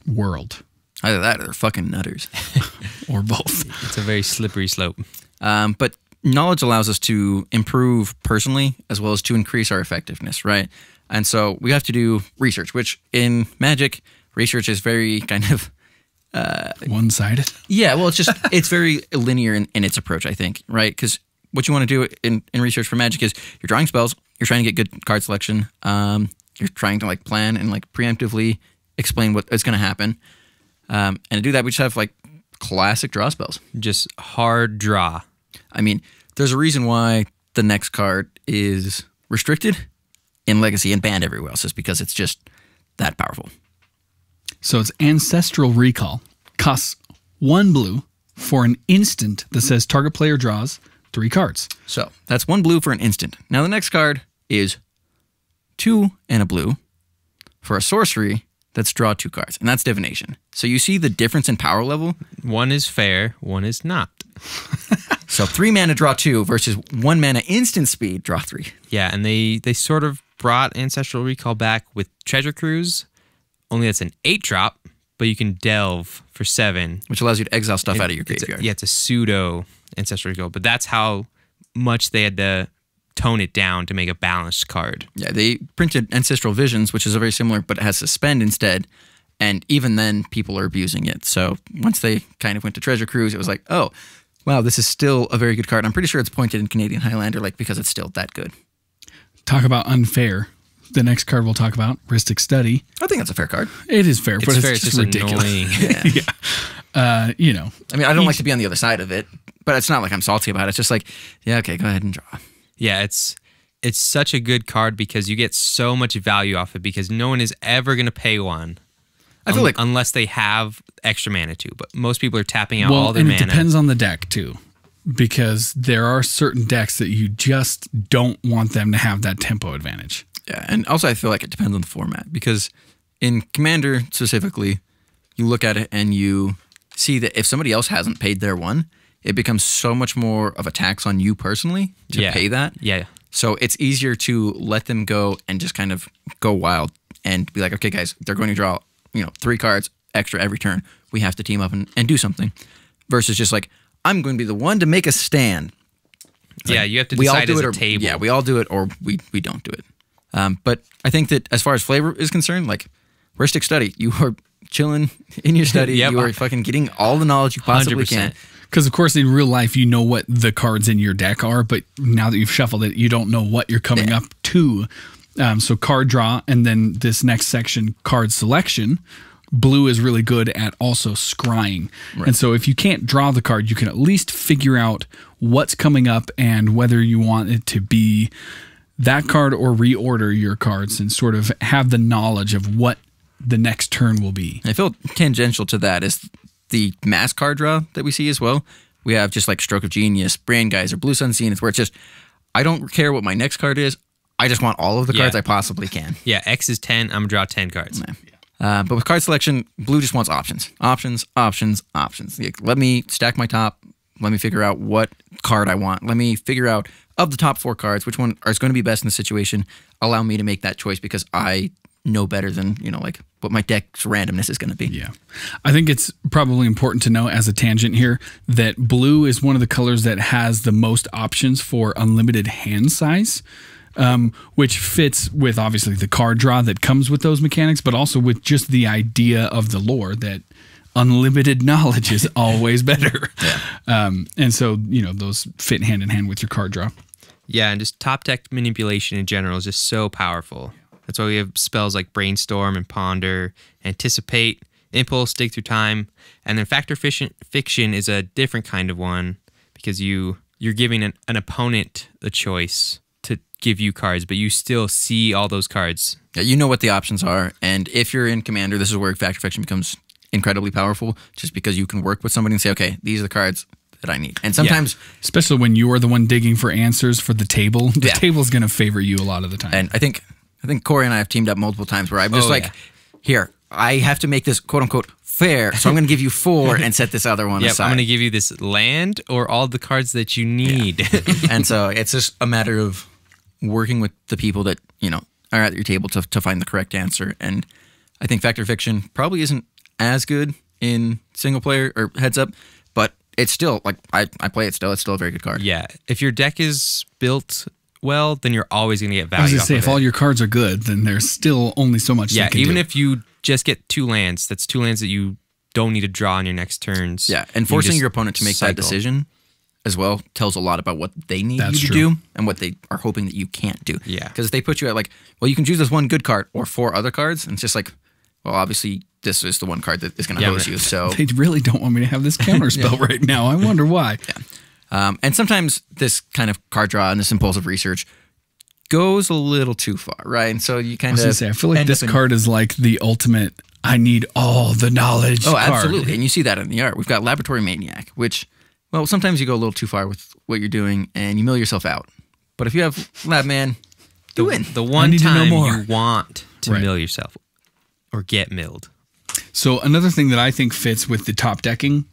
Speaker 1: world
Speaker 2: Either that or they're fucking nutters. (laughs)
Speaker 1: or both.
Speaker 3: It's a very slippery slope.
Speaker 2: Um, but knowledge allows us to improve personally as well as to increase our effectiveness, right? And so we have to do research, which in Magic, research is very kind of
Speaker 1: One-sided.
Speaker 2: yeah. Well, it's just it's very (laughs) linear in, in its approach, I think, right? Because what you want to do in, in research for Magic is you're drawing spells, you're trying to get good card selection, um, you're trying to like plan and like preemptively explain what is going to happen, um, and to do that, we just have like classic draw spells.
Speaker 3: Just hard draw.
Speaker 2: I mean, there's a reason why the next card is restricted in Legacy and banned everywhere else, is because it's just that powerful.
Speaker 1: So it's Ancestral Recall. Costs one blue for an instant that says target player draws three cards.
Speaker 2: So that's one blue for an instant. Now the next card is two and a blue for a sorcery that's draw two cards, and that's divination. So you see the difference in power level.
Speaker 3: One is fair, one is not. (laughs)
Speaker 2: So three mana draw two versus one mana instant speed draw three.
Speaker 3: Yeah, and they they sort of brought Ancestral Recall back with Treasure Cruise. Only that's an eight drop, but you can delve for seven.
Speaker 2: Which allows you to exile stuff out of your
Speaker 3: It's a-
Speaker 2: graveyard.
Speaker 3: yeah, it's a pseudo Ancestral Recall, but that's how much they had to tone it down to make a balanced card.
Speaker 2: Yeah, they printed Ancestral Visions, which is a very similar, but it has Suspend instead. And even then, people are abusing it. So once they kind of went to Treasure Cruise, it was like, oh, wow, this is still a very good card. I'm pretty sure it's pointed in Canadian Highlander, like because it's still that good.
Speaker 1: Talk about unfair. The next card we'll talk about, Rhystic Study.
Speaker 2: I think that's a fair card.
Speaker 1: It is fair, but
Speaker 3: It's
Speaker 1: it's,
Speaker 3: fair,
Speaker 1: just,
Speaker 3: it's just
Speaker 1: ridiculous. (laughs)
Speaker 3: annoying.
Speaker 1: Uh, you know,
Speaker 2: I mean, I don't like to be on the other side of it, but it's not like I'm salty about it. It's just like, yeah, okay, go ahead and draw.
Speaker 3: Yeah, it's it's such a good card because you get so much value off it because no one is ever going to pay one.
Speaker 2: I feel
Speaker 3: un-
Speaker 2: like
Speaker 3: unless they have extra mana too, but most people are tapping out
Speaker 1: well,
Speaker 3: all their
Speaker 1: and
Speaker 3: mana.
Speaker 1: it depends on the deck too, because there are certain decks that you just don't want them to have that tempo advantage.
Speaker 2: Yeah, and also I feel like it depends on the format because in Commander specifically, you look at it and you see that if somebody else hasn't paid their one, it becomes so much more of a tax on you personally to
Speaker 3: Yeah.
Speaker 2: pay that.
Speaker 3: Yeah,
Speaker 2: So it's easier to let them go and just kind of go wild and be like, okay, guys, they're going to draw, you know, three cards extra every turn. We have to team up and, and do something. Versus just like, I'm going to be the one to make a stand
Speaker 3: yeah. You have to
Speaker 2: we all do
Speaker 3: as
Speaker 2: it
Speaker 3: a
Speaker 2: or
Speaker 3: table.
Speaker 2: yeah, we all do it or we we don't do it. Um, but I think that as far as flavor is concerned, like Rhystic Study. You are chilling in your (laughs) study.
Speaker 3: Yep.
Speaker 2: You are fucking getting all the knowledge you possibly
Speaker 3: 100%.
Speaker 2: can.
Speaker 1: Because of course, in real life, you know what the cards in your deck are, but now that you've shuffled it, you don't know what you're coming up to. Um, so card draw, and then this next section, card selection. Blue is really good at also scrying, and so if you can't draw the card, you can at least figure out what's coming up and whether you want it to be that card or reorder your cards and sort of have the knowledge of what the next turn will be.
Speaker 2: I feel tangential to that is the mass card draw that we see as well. We have just like Stroke of Genius, Braingeyser, or Blue Sun Zenith, where it's just, I don't care what my next card is. I just want all of the
Speaker 3: Yeah.
Speaker 2: cards I possibly can.
Speaker 3: Yeah, X is 10. I'm going to draw 10 cards.
Speaker 2: Uh, but with card selection, blue just wants options, options, options, options. Like, let me stack my top. Let me figure out what card I want. Let me figure out of the top four cards which one is going to be best in the situation. Allow me to make that choice because I know better than you know like what my deck's randomness is going to be.
Speaker 1: Yeah. I think it's probably important to know as a tangent here that blue is one of the colors that has the most options for unlimited hand size, um, which fits with obviously the card draw that comes with those mechanics, but also with just the idea of the lore that unlimited knowledge is (laughs) always better. Um, and so, you know, those fit hand in hand with your card draw.
Speaker 3: Yeah, and just top deck manipulation in general is just so powerful. That's why we have spells like brainstorm and ponder, anticipate, impulse, dig through time, and then fact or fiction, fiction is a different kind of one because you you're giving an, an opponent a choice to give you cards, but you still see all those cards.
Speaker 2: Yeah, you know what the options are, and if you're in commander, this is where fact or fiction becomes incredibly powerful, just because you can work with somebody and say, okay, these are the cards that I need. And sometimes,
Speaker 1: Especially when you're the one digging for answers for the table. The
Speaker 2: Yeah.
Speaker 1: table's going to favor you a lot of the time.
Speaker 2: and I think I think Cory and I have teamed up multiple times where I'm just
Speaker 3: Oh,
Speaker 2: like,
Speaker 3: yeah.
Speaker 2: here, I have to make this quote unquote fair, so I'm going to give you four and set this other one (laughs)
Speaker 3: Yep,
Speaker 2: aside.
Speaker 3: I'm going to give you this land or all the cards that you need. (laughs)
Speaker 2: and so (laughs) it's just a matter of working with the people that you know are at your table to, to find the correct answer and i think fact or fiction probably isn't as good in single player or heads up but it's still like i, I play it still it's still a very good card
Speaker 3: yeah, if your deck is built well, then you're always going to get
Speaker 1: I was
Speaker 3: value.
Speaker 1: going to say, if
Speaker 3: it.
Speaker 1: all your cards are good, then there's still only so much.
Speaker 3: Yeah,
Speaker 1: you can
Speaker 3: even
Speaker 1: do.
Speaker 3: if you just get two lands, that's two lands that you don't need to draw on your next turns.
Speaker 2: yeah and forcing
Speaker 3: just
Speaker 2: your opponent to make
Speaker 3: cycle.
Speaker 2: that decision as well tells a lot about what they need
Speaker 1: That's
Speaker 2: you to
Speaker 1: true.
Speaker 2: do and what they are hoping that you can't do
Speaker 3: Yeah.
Speaker 2: because if they put you at like well you can choose this one good card or four other cards and it's just like well obviously this is the one card that is going to
Speaker 3: Yeah,
Speaker 2: hose you (laughs) so
Speaker 1: they really don't want me to have this counter (laughs) spell right now. I wonder why. (laughs)
Speaker 2: Um, and sometimes this kind of card draw and this impulsive research goes a little too far, right? And so you
Speaker 1: I
Speaker 2: kind
Speaker 1: was
Speaker 2: of
Speaker 1: say, I feel like this
Speaker 2: up in-
Speaker 1: card is like the ultimate. I need all the knowledge.
Speaker 2: Oh,
Speaker 1: card.
Speaker 2: absolutely. And you see that in the art. We've got Laboratory Maniac, which, well, sometimes you go a little too far with what you're doing and you mill yourself out. But if you have Lab Man, you win.
Speaker 3: The one
Speaker 1: need to know
Speaker 3: time you want to
Speaker 1: Right.
Speaker 3: mill yourself or get milled.
Speaker 1: So another thing that I think fits with the top decking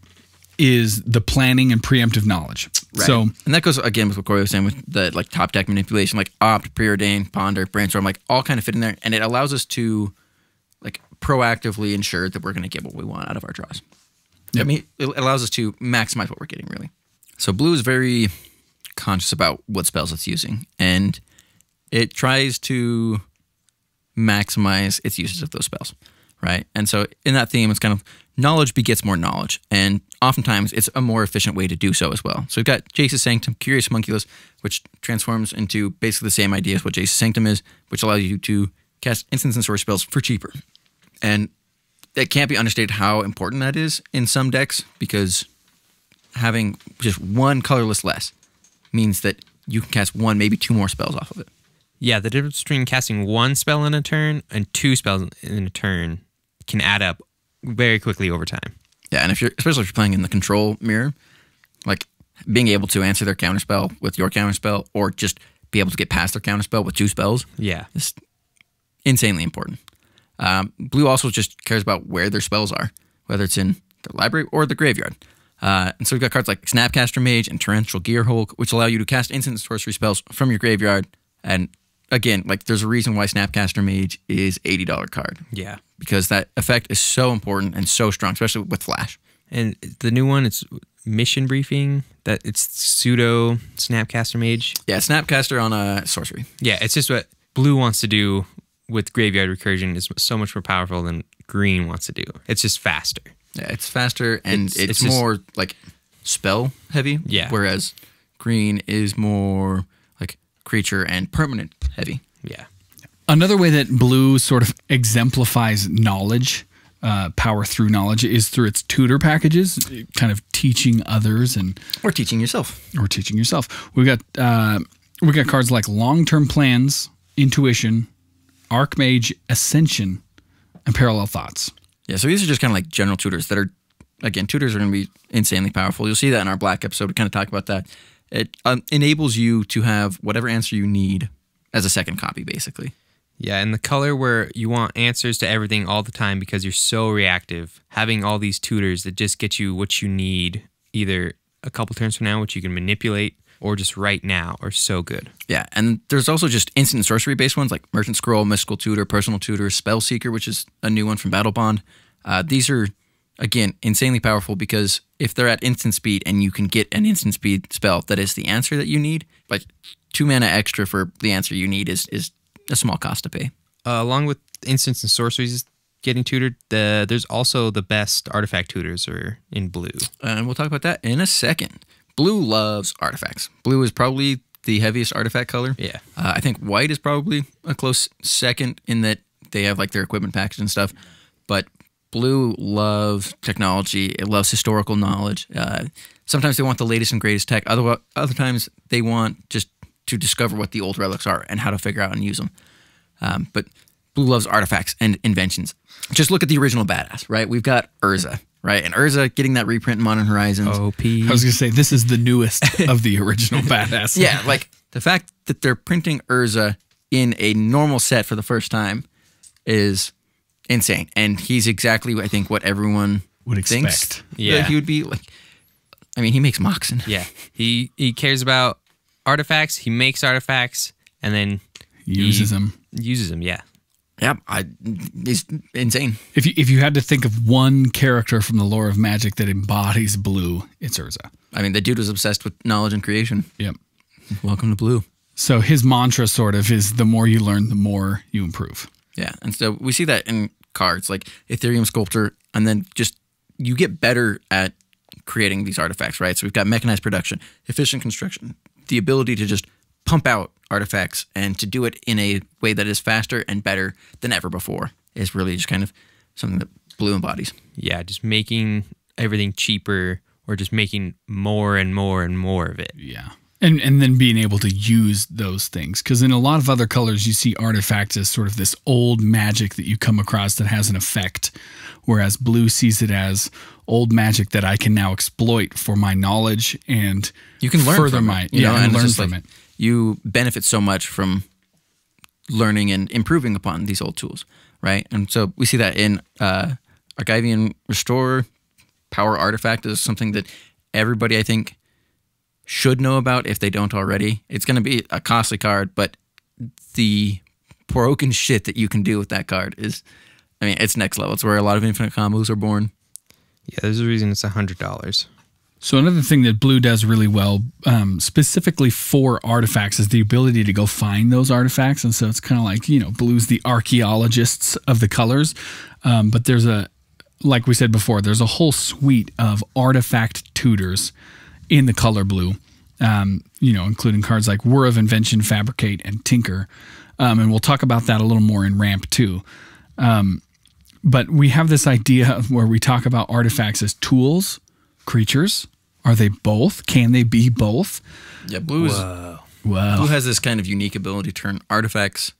Speaker 1: is the planning and preemptive knowledge.
Speaker 2: Right.
Speaker 1: So
Speaker 2: and that goes again with what Cory was saying with the like top deck manipulation, like opt, preordain, ponder, brainstorm, like all kind of fit in there, and it allows us to like proactively ensure that we're going to get what we want out of our draws. I mean, it allows us to maximize what we're getting really. So blue is very conscious about what spells it's using, and it tries to maximize its uses of those spells, right? And so in that theme, it's kind of knowledge begets more knowledge, and oftentimes it's a more efficient way to do so as well. So we've got Jace's Sanctum, Curious Homunculus, which transforms into basically the same idea as what Jace's Sanctum is, which allows you to cast instants and sorcery spells for cheaper. And it can't be understated how important that is in some decks because having just one colorless less means that you can cast one, maybe two more spells off of it.
Speaker 3: Yeah, the difference between casting one spell in a turn and two spells in a turn can add up very quickly over time.
Speaker 2: Yeah, and if you're especially if you're playing in the control mirror, like being able to answer their counterspell with your counterspell, or just be able to get past their counterspell with two spells,
Speaker 3: Yeah.
Speaker 2: is insanely important. Um, Blue also just cares about where their spells are, whether it's in the library or the graveyard. Uh, and so we've got cards like Snapcaster Mage and Torrential Gear Hulk, which allow you to cast instant sorcery spells from your graveyard. And again, like there's a reason why Snapcaster Mage is eighty dollar card
Speaker 3: Yeah.
Speaker 2: because that effect is so important and so strong, especially with Flash.
Speaker 3: And the new one, it's mission briefing. That it's pseudo Snapcaster Mage.
Speaker 2: Yeah, Snapcaster on a sorcery.
Speaker 3: Yeah, it's just what Blue wants to do with graveyard recursion is so much more powerful than green wants to do. It's just faster.
Speaker 2: Yeah, it's faster and
Speaker 3: It's-
Speaker 2: it's,
Speaker 3: it's just-
Speaker 2: more like spell heavy.
Speaker 3: Yeah.
Speaker 2: Whereas green is more creature and permanent heavy.
Speaker 3: Yeah.
Speaker 1: Another way that blue sort of exemplifies knowledge, uh, power through knowledge, is through its tutor packages, kind of teaching others and
Speaker 2: Or teaching yourself.
Speaker 1: or teaching yourself. We've got uh, we got cards like long term plans, intuition, archmage, ascension, and parallel thoughts.
Speaker 2: Yeah, so these are just kind of like general tutors that are, again, tutors are going to be insanely powerful. You'll see that in our black episode. We kind of talk about that. It um, enables you to have whatever answer you need as a second copy, basically.
Speaker 3: Yeah, and the color where you want answers to everything all the time because you're so reactive. Having all these tutors that just get you what you need either a couple turns from now, which you can manipulate, or just right now are so good.
Speaker 2: Yeah, and there's also just instant sorcery based ones like Merchant Scroll, Mystical Tutor, Personal Tutor, Spell Seeker, which is a new one from Battle Bond. Uh, these are, again, insanely powerful because if they're at instant speed and you can get an instant speed spell that is the answer that you need, like two mana extra for the answer you need is, is a small cost to pay.
Speaker 3: Uh, along with instants and sorceries getting tutored, the there's also the best artifact tutors are in blue.
Speaker 2: And we'll talk about that in a second. Blue loves artifacts. Blue is probably the heaviest artifact color.
Speaker 3: Yeah.
Speaker 2: Uh, I think white is probably a close second in that they have like their equipment package and stuff. But blue loves technology. It loves historical knowledge. Uh, sometimes they want the latest and greatest tech. Other other times they want just to discover what the old relics are and how to figure out and use them. Um, but blue loves artifacts and inventions. Just look at the original badass, right? We've got Urza, right? And Urza getting that reprint in Modern Horizons.
Speaker 3: OP.
Speaker 1: I was gonna say this is the newest (laughs) of the original badass.
Speaker 2: Yeah, like the fact that they're printing Urza in a normal set for the first time is insane. And he's exactly, I think, what everyone
Speaker 1: Would
Speaker 2: thinks
Speaker 1: expect.
Speaker 3: Yeah.
Speaker 2: that he would be like. I mean, he makes Moxen.
Speaker 3: Yeah, he he cares about artifacts. He makes artifacts and then
Speaker 1: uses them.
Speaker 3: Uses them. Yeah.
Speaker 2: Yep, I, he's insane.
Speaker 1: If you if you had to think of one character from the lore of magic that embodies blue, it's Urza.
Speaker 2: I mean, the dude was obsessed with knowledge and creation.
Speaker 1: Yep.
Speaker 2: Welcome to Blue.
Speaker 1: So his mantra sort of is the more you learn, the more you improve.
Speaker 2: Yeah, and so we see that in cards like Etherium Sculptor, and then just you get better at creating these artifacts, right? So we've got mechanized production, efficient construction, the ability to just pump out artifacts and to do it in a way that is faster and better than ever before is really just kind of something that Blue embodies.
Speaker 3: Yeah, just making everything cheaper or just making more and more and more of it.
Speaker 1: Yeah. And and then being able to use those things because in a lot of other colors you see artifacts as sort of this old magic that you come across that has an effect, whereas blue sees it as old magic that I can now exploit for my knowledge and
Speaker 2: You can learn
Speaker 1: further
Speaker 2: from
Speaker 1: my
Speaker 2: it, you
Speaker 1: yeah
Speaker 2: know,
Speaker 1: and
Speaker 2: it's
Speaker 1: learn from
Speaker 2: like
Speaker 1: it.
Speaker 2: You benefit so much from learning and improving upon these old tools, right? And so we see that in uh, Argivian Restore, Power Artifact is something that everybody I think should know about if they don't already. It's going to be a costly card, but the broken shit that you can do with that card is, I mean, it's next level. It's where a lot of infinite combos are born.
Speaker 3: Yeah, there's a reason it's a hundred dollars.
Speaker 1: So another thing that blue does really well, um, specifically for artifacts, is the ability to go find those artifacts. And so it's kind of like you know, blue's the archaeologists of the colors, um, but there's a, like we said before, there's a whole suite of artifact tutors in the color blue. Um, you know, including cards like Whir of Invention, Fabricate, and Tinker. Um, and we'll talk about that a little more in Ramp too. Um, but we have this idea (laughs) where we talk about artifacts as tools, creatures. Are they both? Can they be both?
Speaker 2: Yeah, blue is
Speaker 1: Wow.
Speaker 2: Blue has this kind of unique ability to turn artifacts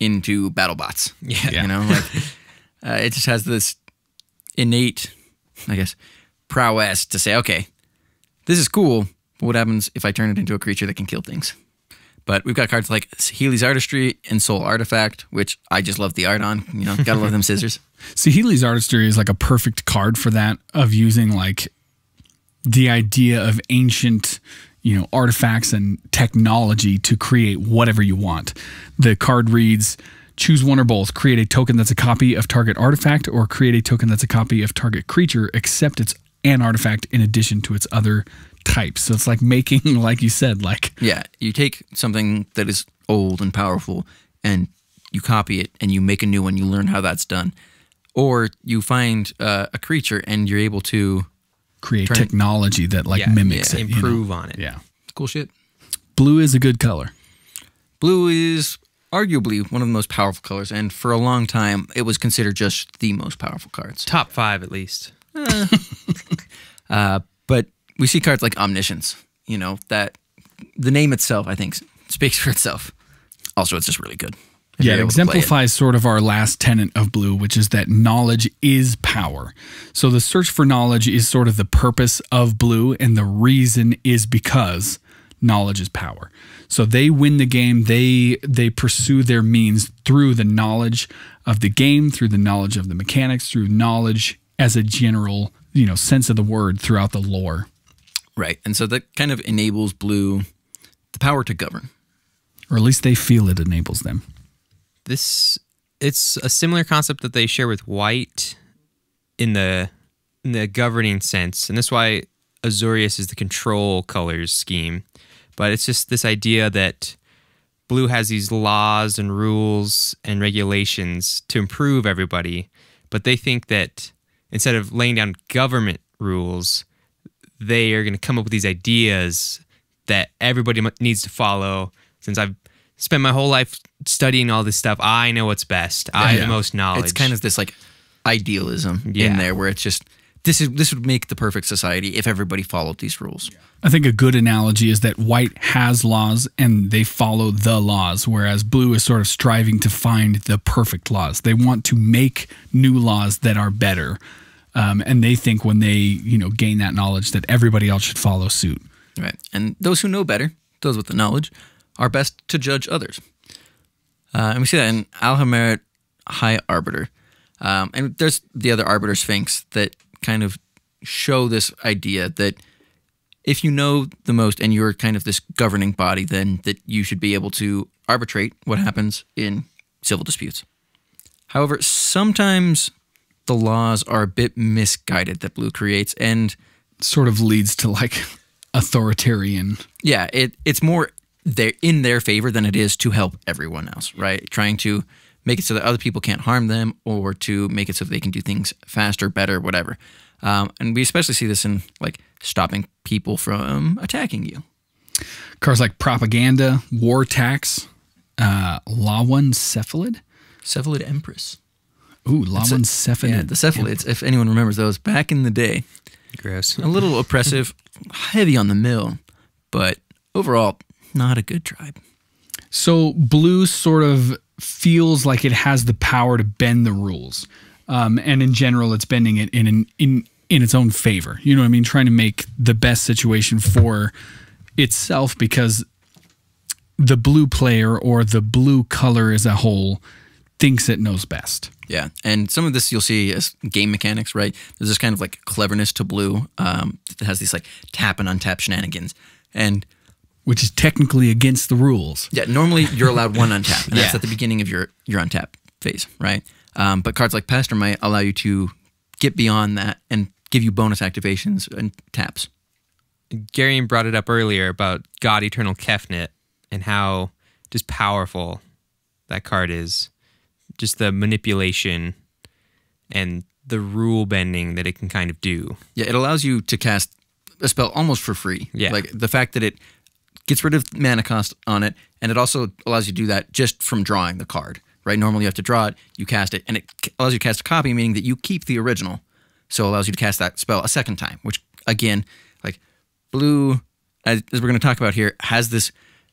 Speaker 2: into battle bots.
Speaker 3: Yeah.
Speaker 2: You know, like (laughs) uh, it just has this innate, I guess, prowess to say, okay, this is cool, but what happens if I turn it into a creature that can kill things? But we've got cards like Saheeli's Artistry and Soul Artifact, which I just love the art on. You know, gotta love them scissors. (laughs)
Speaker 1: See, Saheeli's Artistry is like a perfect card for that of using like the idea of ancient, you know, artifacts and technology to create whatever you want. The card reads choose one or both, create a token that's a copy of target artifact, or create a token that's a copy of target creature, except it's an artifact in addition to its other types. So it's like making, (laughs) like you said, like
Speaker 2: Yeah, you take something that is old and powerful and you copy it and you make a new one. You learn how that's done, or you find uh, a creature and you're able to
Speaker 1: Create
Speaker 2: Try-
Speaker 1: technology that like
Speaker 3: Yeah,
Speaker 1: mimics
Speaker 2: yeah,
Speaker 1: it. you know?
Speaker 3: improve on it.
Speaker 1: Yeah.
Speaker 2: cool shit.
Speaker 1: Blue is a good color.
Speaker 2: Blue is arguably one of the most powerful colors, and for a long time, it was considered just the most powerful cards.
Speaker 3: Top five at least. (laughs)
Speaker 2: Uh, but we see cards like Omniscience. You know that the name itself, I think, speaks for itself. Also, it's just really good. if
Speaker 1: Yeah, it
Speaker 2: able to play
Speaker 1: exemplifies sort of our last tenet of blue, which is that knowledge is power. So the search for knowledge is sort of the purpose of blue, and the reason is because knowledge is power. So they win the game. They they pursue their means through the knowledge of the game, through the knowledge of the mechanics, through knowledge as a general you know sense of the word throughout the lore.
Speaker 2: Right, and so that kind of enables Blue the power to govern.
Speaker 1: Or at least they feel it enables them.
Speaker 3: This it's a similar concept that they share with white in the in the governing sense, and that's why Azorius is the control colors scheme. But it's just this idea that blue has these laws and rules and regulations to improve everybody, but they think that instead of laying down government rules, they are going to come up with these ideas that everybody needs to follow. Since I've spent my whole life studying all this stuff, I know what's best. I have
Speaker 1: Yeah.
Speaker 3: the most knowledge.
Speaker 2: It's kind of this like idealism
Speaker 3: Yeah.
Speaker 2: in there, where it's just this is this would make the perfect society if everybody followed these rules.
Speaker 1: I think a good analogy is that white has laws and they follow the laws, whereas blue is sort of striving to find the perfect laws. They want to make new laws that are better. Um, and they think when they, you know, gain that knowledge that everybody else should follow suit.
Speaker 2: Right. And those who know better, those with the knowledge, are best to judge others. Uh, and we see that in Alhammarret High Arbiter. Um, and there's the other Arbiter Sphinx that kind of show this idea that if you know the most and you're kind of this governing body, then that you should be able to arbitrate what happens in civil disputes. However, sometimes the laws are a bit misguided that Blue creates, and
Speaker 1: Sort of leads to like (laughs) authoritarian.
Speaker 2: yeah, it it's more they're in their favor than it is to help everyone else, right? Trying to make it so that other people can't harm them, or to make it so that they can do things faster, better, whatever. Um, and we especially see this in like stopping people from attacking you.
Speaker 1: Cars like propaganda, war tax, uh, Llawan cephalid.
Speaker 2: Cephalid Empress.
Speaker 1: Ooh, Llawan cephalid.
Speaker 2: Yeah, the cephalids, if anyone remembers those, back in the day,
Speaker 3: gross.
Speaker 2: a little (laughs) oppressive, heavy on the mill, but overall, not a good tribe.
Speaker 1: So blue sort of feels like it has the power to bend the rules, um, and in general, it's bending it in an, in in its own favor. You know what I mean? Trying to make the best situation for itself because the blue player or the blue color as a whole thinks it knows best.
Speaker 2: Yeah, and some of this you'll see as game mechanics, right? There's this kind of like cleverness to blue. Um, that has these like tap and untap shenanigans, and
Speaker 1: Which is technically against the rules.
Speaker 2: yeah, normally you're allowed one untap, and that's at the beginning of your your untap phase, right? Um, but cards like Pastor might allow you to get beyond that and give you bonus activations and taps.
Speaker 3: Garion brought it up earlier about God Eternal Kefnet and how just powerful that card is. Just the manipulation and the rule bending that it can kind of do.
Speaker 2: Yeah, it allows you to cast a spell almost for free.
Speaker 3: Yeah.
Speaker 2: Like the fact that it gets rid of mana cost on it, and it also allows you to do that just from drawing the card, right? Normally you have to draw it, you cast it, and it allows you to cast a copy, meaning that you keep the original. So it allows you to cast that spell a second time, which again, like blue, as, as we're going to talk about here, has this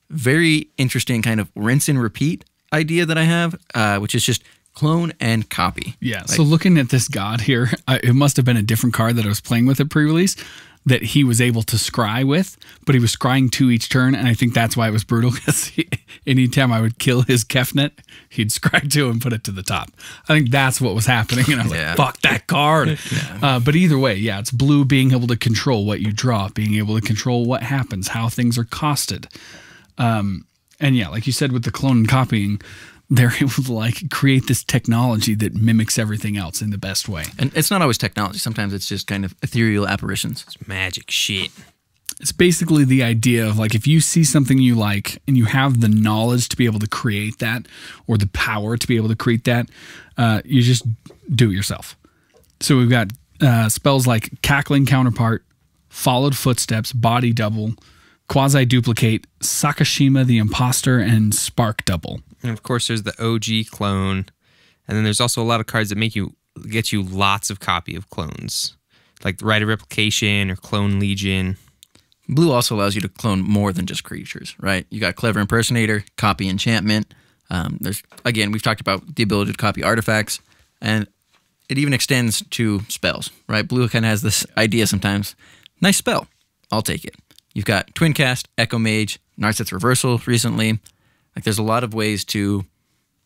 Speaker 2: very interesting kind of rinse and repeat idea that I have, uh, which is just clone and copy.
Speaker 1: Yeah. so looking at this god here, I, it must have been a different card that I was playing with at pre-release that he was able to scry with, but he was scrying two each turn, and I think that's why it was brutal (laughs) because anytime I would kill his Kefnet, he'd (laughs) scry two and put it to the top. I think that's what was happening, and I was
Speaker 2: Yeah.
Speaker 1: like, "Fuck that card." (laughs) uh, but either way, yeah, it's blue being able to control what you draw, being able to control what happens, how things are costed. Um, and yeah, like you said with the clone and copying, they're (laughs) able to like create this technology that mimics everything else in the best way.
Speaker 2: And it's not always technology. Sometimes it's just kind of ethereal apparitions.
Speaker 3: It's magic shit.
Speaker 1: It's basically the idea of like if you see something you like and you have the knowledge to be able to create that or the power to be able to create that, uh, you just do it yourself. So we've got uh, spells like Cackling Counterpart, Followed Footsteps, Body Double, Quasi Duplicate, Sakashima the Imposter, and Spark Double.
Speaker 3: And of course, there's the OG clone, and then there's also a lot of cards that make you get you lots of copy of clones, like the Rite of Replication or Clone Legion.
Speaker 2: Blue also allows you to clone more than just creatures, right? You got Clever Impersonator, Copy Enchantment. Um, there's again, we've talked about the ability to copy artifacts, and it even extends to spells, right? Blue kind of has this idea sometimes. Nice spell, I'll take it. You've got Twincast, Echo Mage, Narset's Reversal recently. Like there's a lot of ways to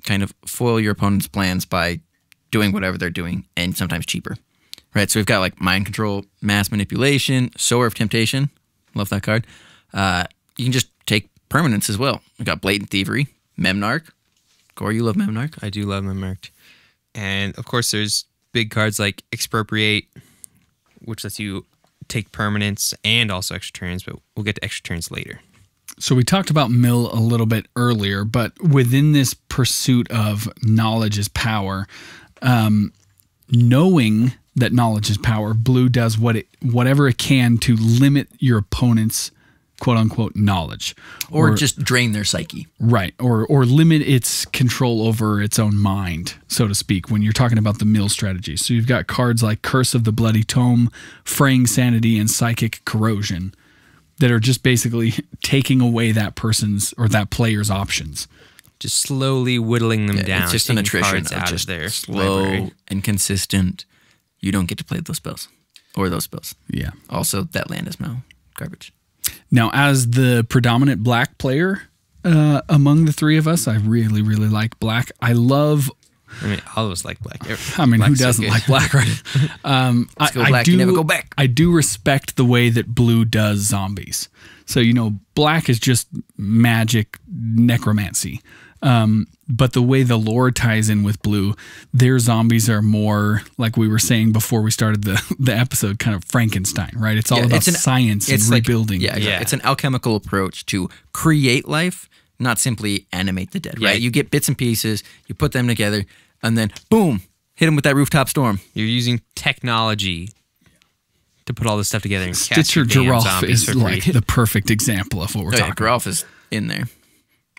Speaker 2: kind of foil your opponent's plans by doing whatever they're doing, and sometimes cheaper, right? So we've got like Mind Control, Mass Manipulation, Sower of Temptation. Love that card. Uh, you can just take permanence as well. We've got Blatant Thievery, Memnarch. Cory, you love Memnarch.
Speaker 3: I do love Memnarch. And of course, there's big cards like Expropriate, which lets you take permanents and also extra turns, but we'll get to extra turns later.
Speaker 1: So we talked about mill a little bit earlier, but within this pursuit of knowledge is power, um, knowing that knowledge is power, blue does what it whatever it can to limit your opponent's quote unquote knowledge,
Speaker 2: Or, just drain their psyche.
Speaker 1: right, or or limit its control over its own mind, so to speak. When you're talking about the mill strategy, so you've got cards like Curse of the Bloody Tome, Fraying Sanity, and Psychic Corrosion that are just basically (laughs) taking away that person's or that player's options.
Speaker 3: Just slowly whittling them
Speaker 2: Yeah,
Speaker 3: down.
Speaker 2: it's just an attrition
Speaker 3: cards
Speaker 2: of
Speaker 3: out
Speaker 2: just
Speaker 3: of their
Speaker 2: slow
Speaker 3: library.
Speaker 2: and consistent. You don't get to play those spells or those spells.
Speaker 1: Yeah.
Speaker 2: Also, that land is now garbage.
Speaker 1: Now, as the predominant black player uh, among the three of us, I really, really like black. I love.
Speaker 3: I mean, of us like black.
Speaker 1: I mean, who
Speaker 3: Black's so
Speaker 1: doesn't
Speaker 3: good.
Speaker 1: like black, right? (laughs) Um, I,
Speaker 2: go
Speaker 1: I
Speaker 2: black,
Speaker 1: do,
Speaker 2: never go back.
Speaker 1: I do respect the way that blue does zombies. So you know, black is just magic necromancy. Um, but the way the lore ties in with blue, their zombies are more like we were saying before we started the (laughs) the episode, kind of Frankenstein, right? It's all
Speaker 2: Yeah,
Speaker 1: about
Speaker 2: it's an-
Speaker 1: science and
Speaker 2: like-
Speaker 1: rebuilding.
Speaker 2: yeah, exactly.
Speaker 3: Yeah.
Speaker 2: it's an alchemical approach to create life, not simply animate the dead.
Speaker 3: Yeah.
Speaker 2: Right? You get bits and pieces, you put them together, and then boom, hit them with that rooftop storm.
Speaker 3: You're using technology to put all this stuff together and cast
Speaker 1: Stitcher
Speaker 3: your damn Geralf
Speaker 1: is like the perfect example of what we're
Speaker 2: Oh, yeah,
Speaker 1: talking.
Speaker 2: Geralf is in there.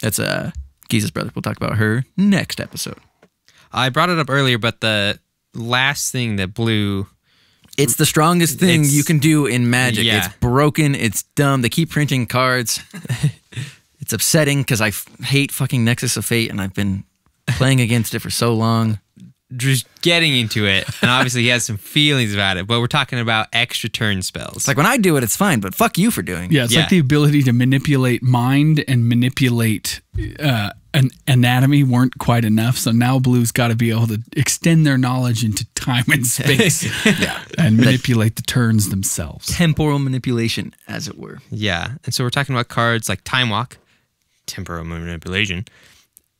Speaker 2: That's uh, Gisa's brother. We'll talk about her next episode.
Speaker 3: I brought it up earlier, but the last thing that blue.
Speaker 2: It's the strongest thing
Speaker 3: It's-
Speaker 2: you can do in Magic.
Speaker 3: Yeah.
Speaker 2: It's broken. It's dumb. They keep printing cards. (laughs) it's upsetting because I f- hate fucking Nexus of Fate, and I've been playing against it for so long.
Speaker 3: Just getting into it, and obviously he has some feelings about it. But we're talking about extra turn spells.
Speaker 2: It's like when I do it, it's fine, but fuck you for doing it.
Speaker 1: Yeah, it's
Speaker 3: Yeah.
Speaker 1: like the ability to manipulate mind and manipulate uh, an anatomy weren't quite enough. So now Blue's got to be able to extend their knowledge into time and space (laughs) (laughs) and manipulate the turns themselves.
Speaker 2: Temporal manipulation, as it were.
Speaker 3: yeah, and so we're talking about cards like Time Walk, Temporal Manipulation,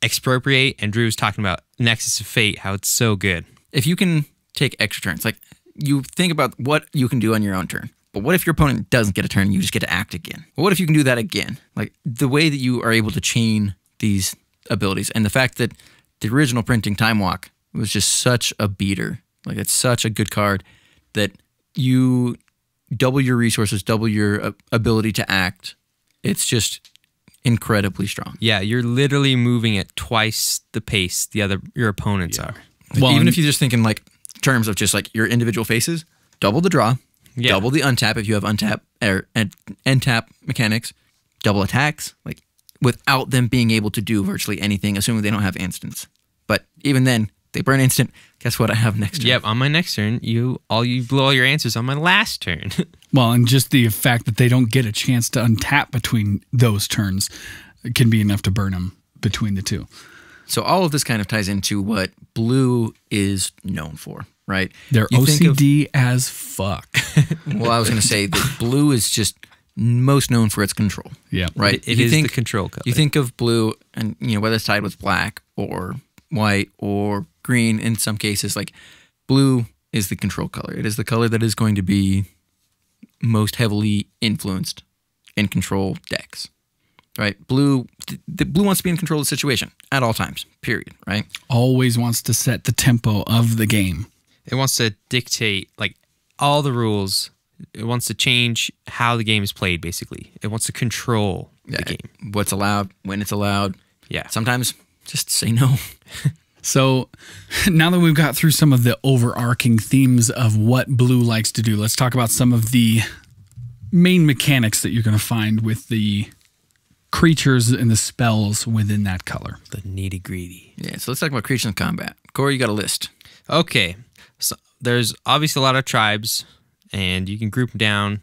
Speaker 3: Expropriate, and Drew was talking about Nexus of Fate, how it's so good.
Speaker 2: If you can take extra turns, like you think about what you can do on your own turn. But what if your opponent doesn't get a turn and you just get to act again? Well, what if you can do that again? Like the way that you are able to chain these abilities and the fact that the original printing Time Walk was just such a beater. Like it's such a good card that you double your resources, double your uh, ability to act. It's just incredibly strong.
Speaker 3: Yeah, you're literally moving at twice the pace the other your opponents are.
Speaker 1: Well,
Speaker 2: Even if you just think in like terms of just like your individual faces, double the draw,
Speaker 3: Yeah.
Speaker 2: double the untap if you have untap or and end tap mechanics, double attacks, like without them being able to do virtually anything, assuming they don't have instants. But even then, they burn instant. Guess what I have next turn?
Speaker 3: Yep, on my next turn, you all you blow all your answers on my last turn. (laughs)
Speaker 1: Well, and just the fact that they don't get a chance to untap between those turns can be enough to burn them between the two.
Speaker 2: So all of this kind of ties into what blue is known for, right?
Speaker 1: They're
Speaker 2: You think of-
Speaker 1: OCD as fuck. (laughs)
Speaker 2: well, I was going to say that blue is just most known for its control.
Speaker 1: Yeah.
Speaker 2: Right.
Speaker 3: It is the control color.
Speaker 2: You think of blue, and you know whether it's tied with black or white or green. In some cases, like blue is the control color. It is the color that is going to be most heavily influenced and control decks. Right? Blue th- the blue wants to be in control of the situation at all times. Period, right?
Speaker 1: Always wants to set the tempo of the game.
Speaker 3: It wants to dictate like all the rules. It wants to change how the game is played. Basically, it wants to control the game.
Speaker 2: What's allowed, when it's allowed.
Speaker 3: Yeah.
Speaker 2: Sometimes just say no. (laughs)
Speaker 1: So (laughs) now that we've got through some of the overarching themes of what blue likes to do, let's talk about some of the main mechanics that you're going to find with the creatures and the spells within that color.
Speaker 3: The nitty gritty.
Speaker 2: Yeah, so let's talk about creatures in combat. Cory, you got a list.
Speaker 3: Okay. So there's obviously a lot of tribes, and you can group them down.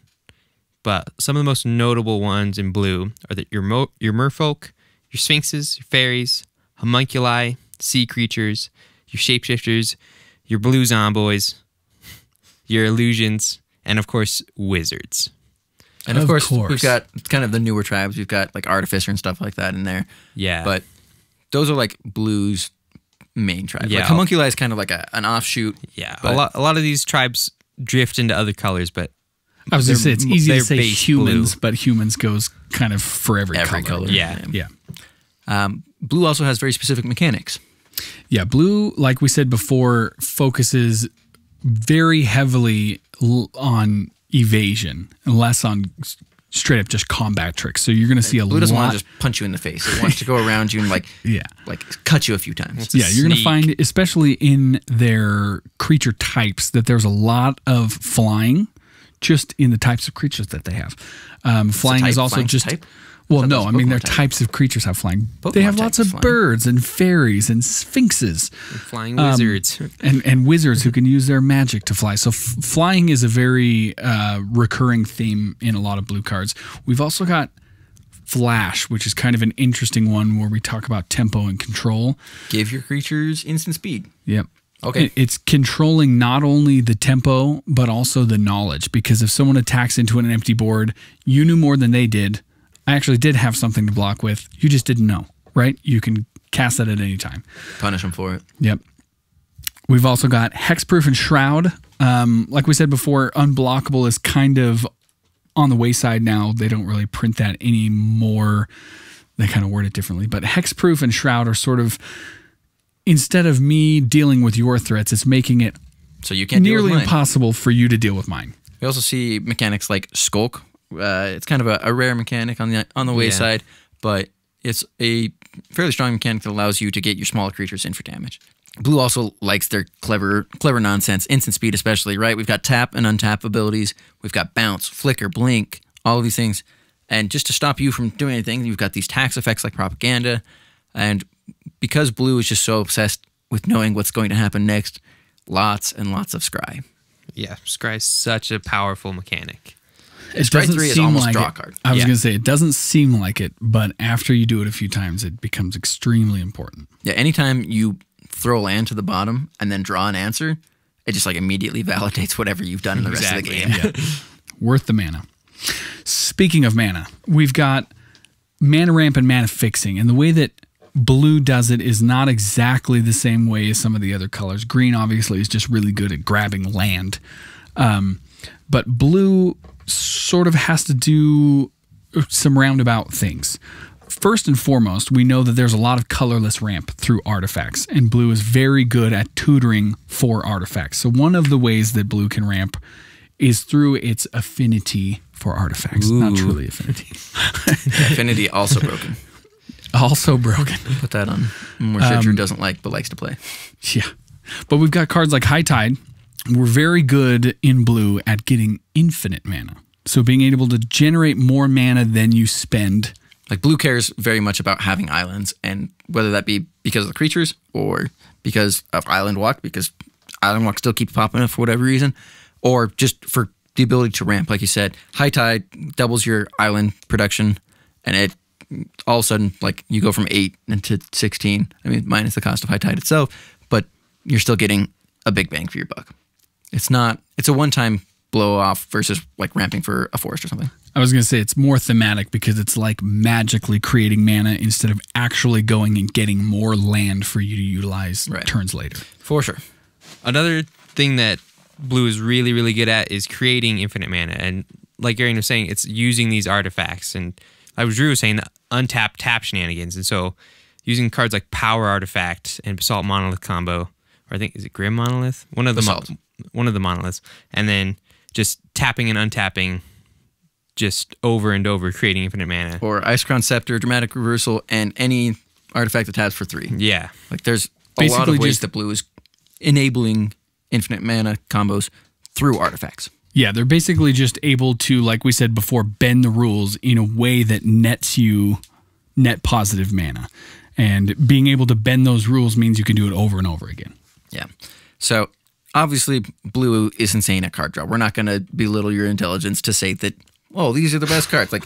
Speaker 3: But some of the most notable ones in blue are that your mo- your merfolk, your sphinxes, your fairies, homunculi, sea creatures, your shapeshifters, your blue zomboys, your illusions, and of course wizards.
Speaker 2: And of,
Speaker 1: Of
Speaker 2: course,
Speaker 1: course.
Speaker 2: we've got kind of the newer tribes. We've got like Artificer and stuff like that in there.
Speaker 3: Yeah.
Speaker 2: But those are like Blue's main tribe.
Speaker 3: Yeah.
Speaker 2: Like Homunculi is kind of like a, an offshoot.
Speaker 3: yeah,
Speaker 2: but-
Speaker 3: a lot a lot of these tribes drift into other colors, but
Speaker 1: I was going to say it's easy to say humans,
Speaker 3: blue.
Speaker 1: but humans goes kind of for every,
Speaker 2: Every
Speaker 1: color.
Speaker 2: color.
Speaker 3: Yeah.
Speaker 1: Yeah.
Speaker 2: Um, Blue also has very specific mechanics.
Speaker 1: Yeah, blue, like we said before, focuses very heavily on evasion and less on straight up just combat tricks. So you're going to see a
Speaker 2: Blue doesn't want to just punch you in the face. It wants to go around you and like (laughs)
Speaker 1: yeah.
Speaker 2: like cut you a few times.
Speaker 1: Yeah, you're going to
Speaker 3: sneak.
Speaker 1: find, especially in their creature types, that there's a lot of flying just in the types of creatures that they have. Um, flying is also
Speaker 2: Flying's a
Speaker 1: just.
Speaker 2: type?
Speaker 1: Well, no, I mean,
Speaker 2: Pokemon
Speaker 1: their types of creatures have flying. they have lots of
Speaker 2: flying.
Speaker 1: birds and fairies and sphinxes.
Speaker 3: flying
Speaker 1: Um,
Speaker 3: wizards. (laughs)
Speaker 1: and and wizards who can use their magic to fly. So f- flying is a very uh, recurring theme in a lot of blue cards. We've also got flash, which is kind of an interesting one where we talk about tempo and control.
Speaker 2: Give your creatures instant speed.
Speaker 1: Yep.
Speaker 2: Okay.
Speaker 1: It's controlling not only the tempo but also the knowledge because if someone attacks into an empty board, you knew more than they did. I actually did have something to block with. You just didn't know, right? You can cast that at any time.
Speaker 2: Punish them for it.
Speaker 1: Yep. We've also got Hexproof and Shroud. Um, like we said before, Unblockable is kind of on the wayside now. They don't really print that anymore. They kind of word it differently. But Hexproof and Shroud are sort of, instead of me dealing with your threats, it's making it
Speaker 2: So you can't deal with
Speaker 1: nearly impossible for you to deal with mine.
Speaker 2: We also see mechanics like Skulk. Uh, it's kind of a, a rare mechanic on the on the wayside, but it's a fairly strong mechanic that allows you to get your smaller creatures in for damage. Blue also likes their clever clever nonsense, instant speed especially, right? We've got tap and untap abilities. We've got bounce, flicker, blink, all of these things. And just to stop you from doing anything, you've got these tax effects like propaganda. And because blue is just so obsessed with knowing what's going to happen next, lots and lots of scry.
Speaker 3: Yeah, Scry is such a powerful mechanic.
Speaker 1: It
Speaker 2: Strike
Speaker 1: doesn't
Speaker 2: three is
Speaker 1: seem
Speaker 2: almost
Speaker 1: like
Speaker 2: draw
Speaker 1: it.
Speaker 2: card.
Speaker 1: I was
Speaker 3: Yeah.
Speaker 1: to say it doesn't seem like it, but after you do it a few times, it becomes extremely important.
Speaker 2: Yeah, anytime you throw land to the bottom and then draw an answer, it just like immediately validates whatever you've done in the rest of the game. (laughs)
Speaker 1: worth the mana. Speaking of mana, we've got mana ramp and mana fixing, and the way that blue does it is not exactly the same way as some of the other colors. Green obviously is just really good at grabbing land, um, but blue sort of has to do some roundabout things. First and foremost, we know that there's a lot of colorless ramp through artifacts, and blue is very good at tutoring for artifacts. So, one of the ways that blue can ramp is through its affinity for artifacts, not truly affinity. (laughs)
Speaker 2: Affinity also broken.
Speaker 1: Also broken.
Speaker 2: Put that on more shit
Speaker 1: Um,
Speaker 2: Drew doesn't like but likes to play.
Speaker 1: Yeah. But we've got cards like High Tide. We're very good in blue at getting infinite mana. So being able to generate more mana than you spend.
Speaker 2: Like blue cares very much about having islands, and whether that be because of the creatures or because of island walk, because island walk still keeps popping up for whatever reason, or just for the ability to ramp. Like you said, high tide doubles your island production, and it all of a sudden like you go from eight into sixteen. I mean, minus the cost of high tide itself, but you're still getting a big bang for your buck. It's not. It's a one-time blow off versus like ramping for a forest or something.
Speaker 1: I was going to say it's more thematic because it's like magically creating mana instead of actually going and getting more land for you to utilize
Speaker 2: Right.
Speaker 1: turns later.
Speaker 2: For sure.
Speaker 3: Another thing that blue is really, really good at is creating infinite mana. And like Garion was saying, it's using these artifacts, and like Drew was saying, the untap tap shenanigans, and so using cards like Power Artifact and Basalt Monolith combo, or I think is it Grim Monolith, one of the mo-
Speaker 2: Basalt.
Speaker 3: one of the monoliths, and then just tapping and untapping, just over and over, creating infinite mana.
Speaker 2: Or Isochron Scepter, Dramatic Reversal, and any artifact that taps for three.
Speaker 3: Yeah,
Speaker 2: Like there's a lot of ways
Speaker 1: just-
Speaker 2: that blue is enabling infinite mana combos through artifacts.
Speaker 1: Yeah, they're basically just able to, like we said before, bend the rules in a way that nets you net positive mana. And being able to bend those rules means you can do it over and over again.
Speaker 2: Yeah. So obviously, blue is insane at card draw. We're not going to belittle your intelligence to say that, oh, these are the best cards. Like,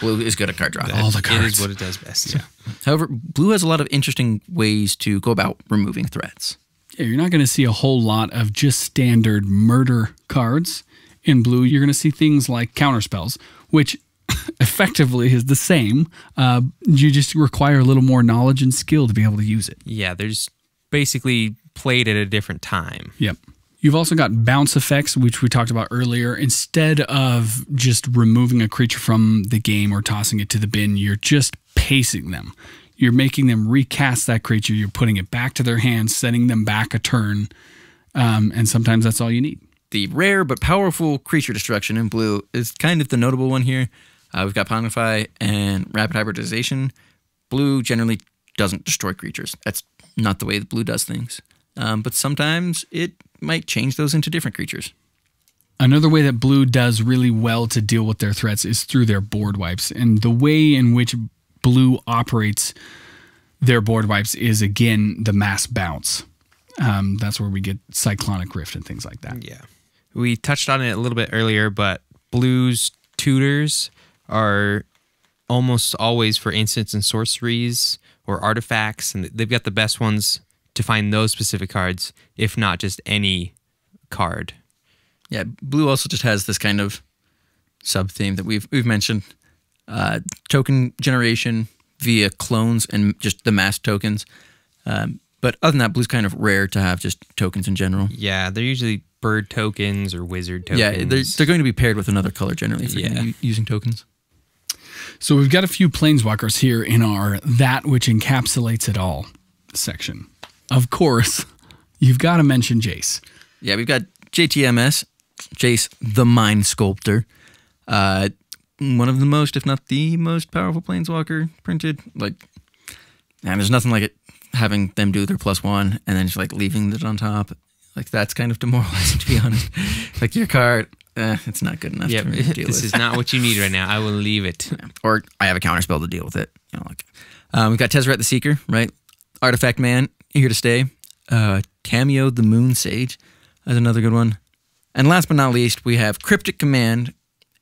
Speaker 2: blue is good at card draw.
Speaker 1: All the cards.
Speaker 3: is what it does best. Yeah.
Speaker 2: However, blue has a lot of interesting ways to go about removing threats.
Speaker 1: Yeah, you're not going to see a whole lot of just standard murder cards in blue. You're going to see things like counterspells, which (laughs) effectively is the same. Uh, you just require a little more knowledge and skill to be able to use it.
Speaker 3: Yeah, they're basically played at a different time.
Speaker 1: Yep. You've also got bounce effects, which we talked about earlier. Instead of just removing a creature from the game or tossing it to the bin, you're just pacing them. You're making them recast that creature. You're putting it back to their hand, setting them back a turn. Um, and sometimes that's all you need.
Speaker 2: The rare but powerful creature destruction in blue is kind of the notable one here. Uh, we've got Pongify and Rapid Hybridization. Blue generally doesn't destroy creatures. That's not the way the blue does things. Um, but sometimes it might change those into different creatures.
Speaker 1: Another way that blue does really well to deal with their threats is through their board wipes. And the way in which blue operates their board wipes is, again, the mass bounce. Um, that's where we get Cyclonic Rift and things like that.
Speaker 3: Yeah. We touched on it a little bit earlier, but blues tutors are almost always for instants and sorceries or artifacts, and they've got the best ones to find those specific cards, if not just any card.
Speaker 2: Yeah, blue also just has this kind of sub theme that we've we've mentioned. Uh, token generation via clones and just the mass tokens. Um, but other than that, blue's kind of rare to have just tokens in general.
Speaker 3: Yeah, they're usually bird tokens or wizard tokens.
Speaker 2: Yeah, they're, they're going to be paired with another color generally if you're
Speaker 3: Yeah.
Speaker 2: using tokens.
Speaker 1: So we've got a few planeswalkers here in our that which encapsulates it all section. Of course, you've got to mention Jace.
Speaker 2: Yeah, we've got JTMS, Jace the Mind Sculptor. Uh, one of the most, if not the most powerful planeswalker printed. Like, and there's nothing like it having them do their plus one and then just like leaving it on top. Like, that's kind of demoralizing, (laughs) to be honest. like, your card, eh, it's not good enough
Speaker 3: Yeah, (laughs) this
Speaker 2: with.
Speaker 3: is not what you need right now. I will leave it. (laughs)
Speaker 2: or I have a counter spell to deal with it. You know, like um, we've got Tezzeret the Seeker, right? Artifact Man here to stay. Uh, Tamiyo the Moon Sage, that's another good one. And last but not least, we have Cryptic Command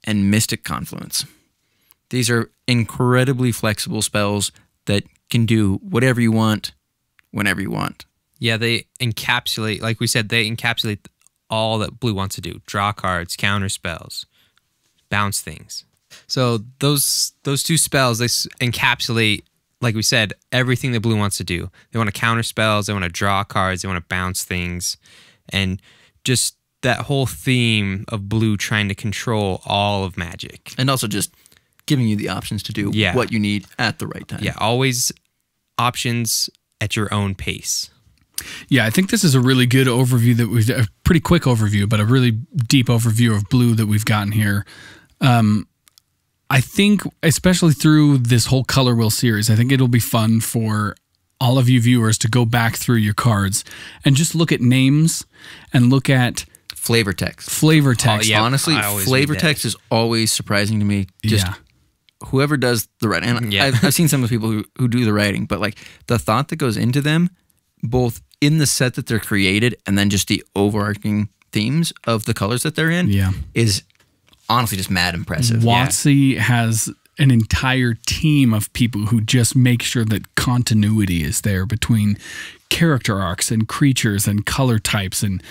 Speaker 2: and Mystic Confluence. These are incredibly flexible spells that can do whatever you want, whenever you want.
Speaker 3: Yeah, they encapsulate, like we said, they encapsulate all that blue wants to do: draw cards, counter spells, bounce things. So those those two spells they encapsulate, like we said, everything that blue wants to do. They want to counter spells, they want to draw cards, they want to bounce things, and just that whole theme of blue trying to control all of magic.
Speaker 2: And also just giving you the options to do
Speaker 3: Yeah.
Speaker 2: what you need at the right time.
Speaker 3: Yeah, always options at your own pace.
Speaker 1: Yeah, I think this is a really good overview that we've a pretty quick overview, but a really deep overview of blue that we've gotten here. Um, I think, especially through this whole Color Wheel series, I think it'll be fun for all of you viewers to go back through your cards and just look at names and look at
Speaker 2: Flavor text.
Speaker 1: flavor text.
Speaker 3: yeah.
Speaker 2: Honestly, flavor text is always surprising to me. Just
Speaker 1: yeah.
Speaker 2: whoever does the writing. And
Speaker 3: Yeah.
Speaker 2: I've, I've seen some of the people who, who do the writing, but like the thought that goes into them, both in the set that they're created and then just the overarching themes of the colors that they're in,
Speaker 1: Yeah.
Speaker 2: is honestly just mad impressive.
Speaker 1: WotC has an entire team of people who just make sure that continuity is there between character arcs and creatures and color types and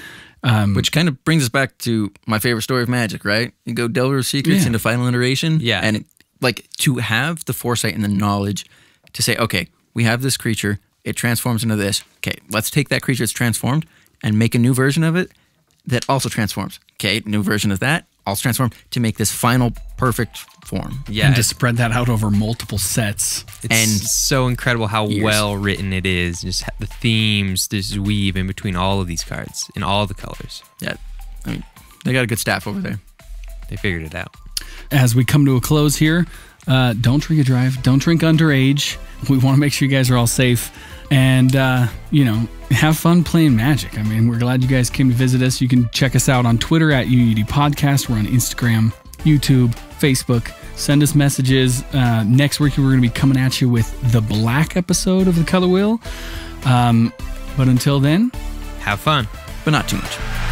Speaker 1: um,
Speaker 2: Which kind of brings us back to my favorite story of Magic, right? You go Delver's Secrets
Speaker 1: Yeah.
Speaker 2: into Final Iteration.
Speaker 3: Yeah.
Speaker 2: And it, like to have the foresight and the knowledge to say, okay, we have this creature, it transforms into this. Okay, let's take that creature that's transformed and make a new version of it that also transforms. Okay, new version of that all transformed to make this final perfect form.
Speaker 3: Yeah,
Speaker 1: and to spread that out over multiple sets.
Speaker 3: It's
Speaker 2: and
Speaker 3: so incredible how
Speaker 2: years.
Speaker 3: well written it is. Just the themes, this weave in between all of these cards in all the colors.
Speaker 2: Yeah, I mean, they got a good staff over there.
Speaker 3: They figured it out.
Speaker 1: As we come to a close here, uh, don't drink and drive. Don't drink underage. We want to make sure you guys are all safe. And, uh, you know, have fun playing Magic. I mean, we're glad you guys came to visit us. You can check us out on Twitter at UUD Podcast. We're on Instagram, YouTube, Facebook. Send us messages. Uh, next week, we're going to be coming at you with the black episode of the Color Wheel. Um, but until then,
Speaker 3: Have fun.
Speaker 2: But not too much.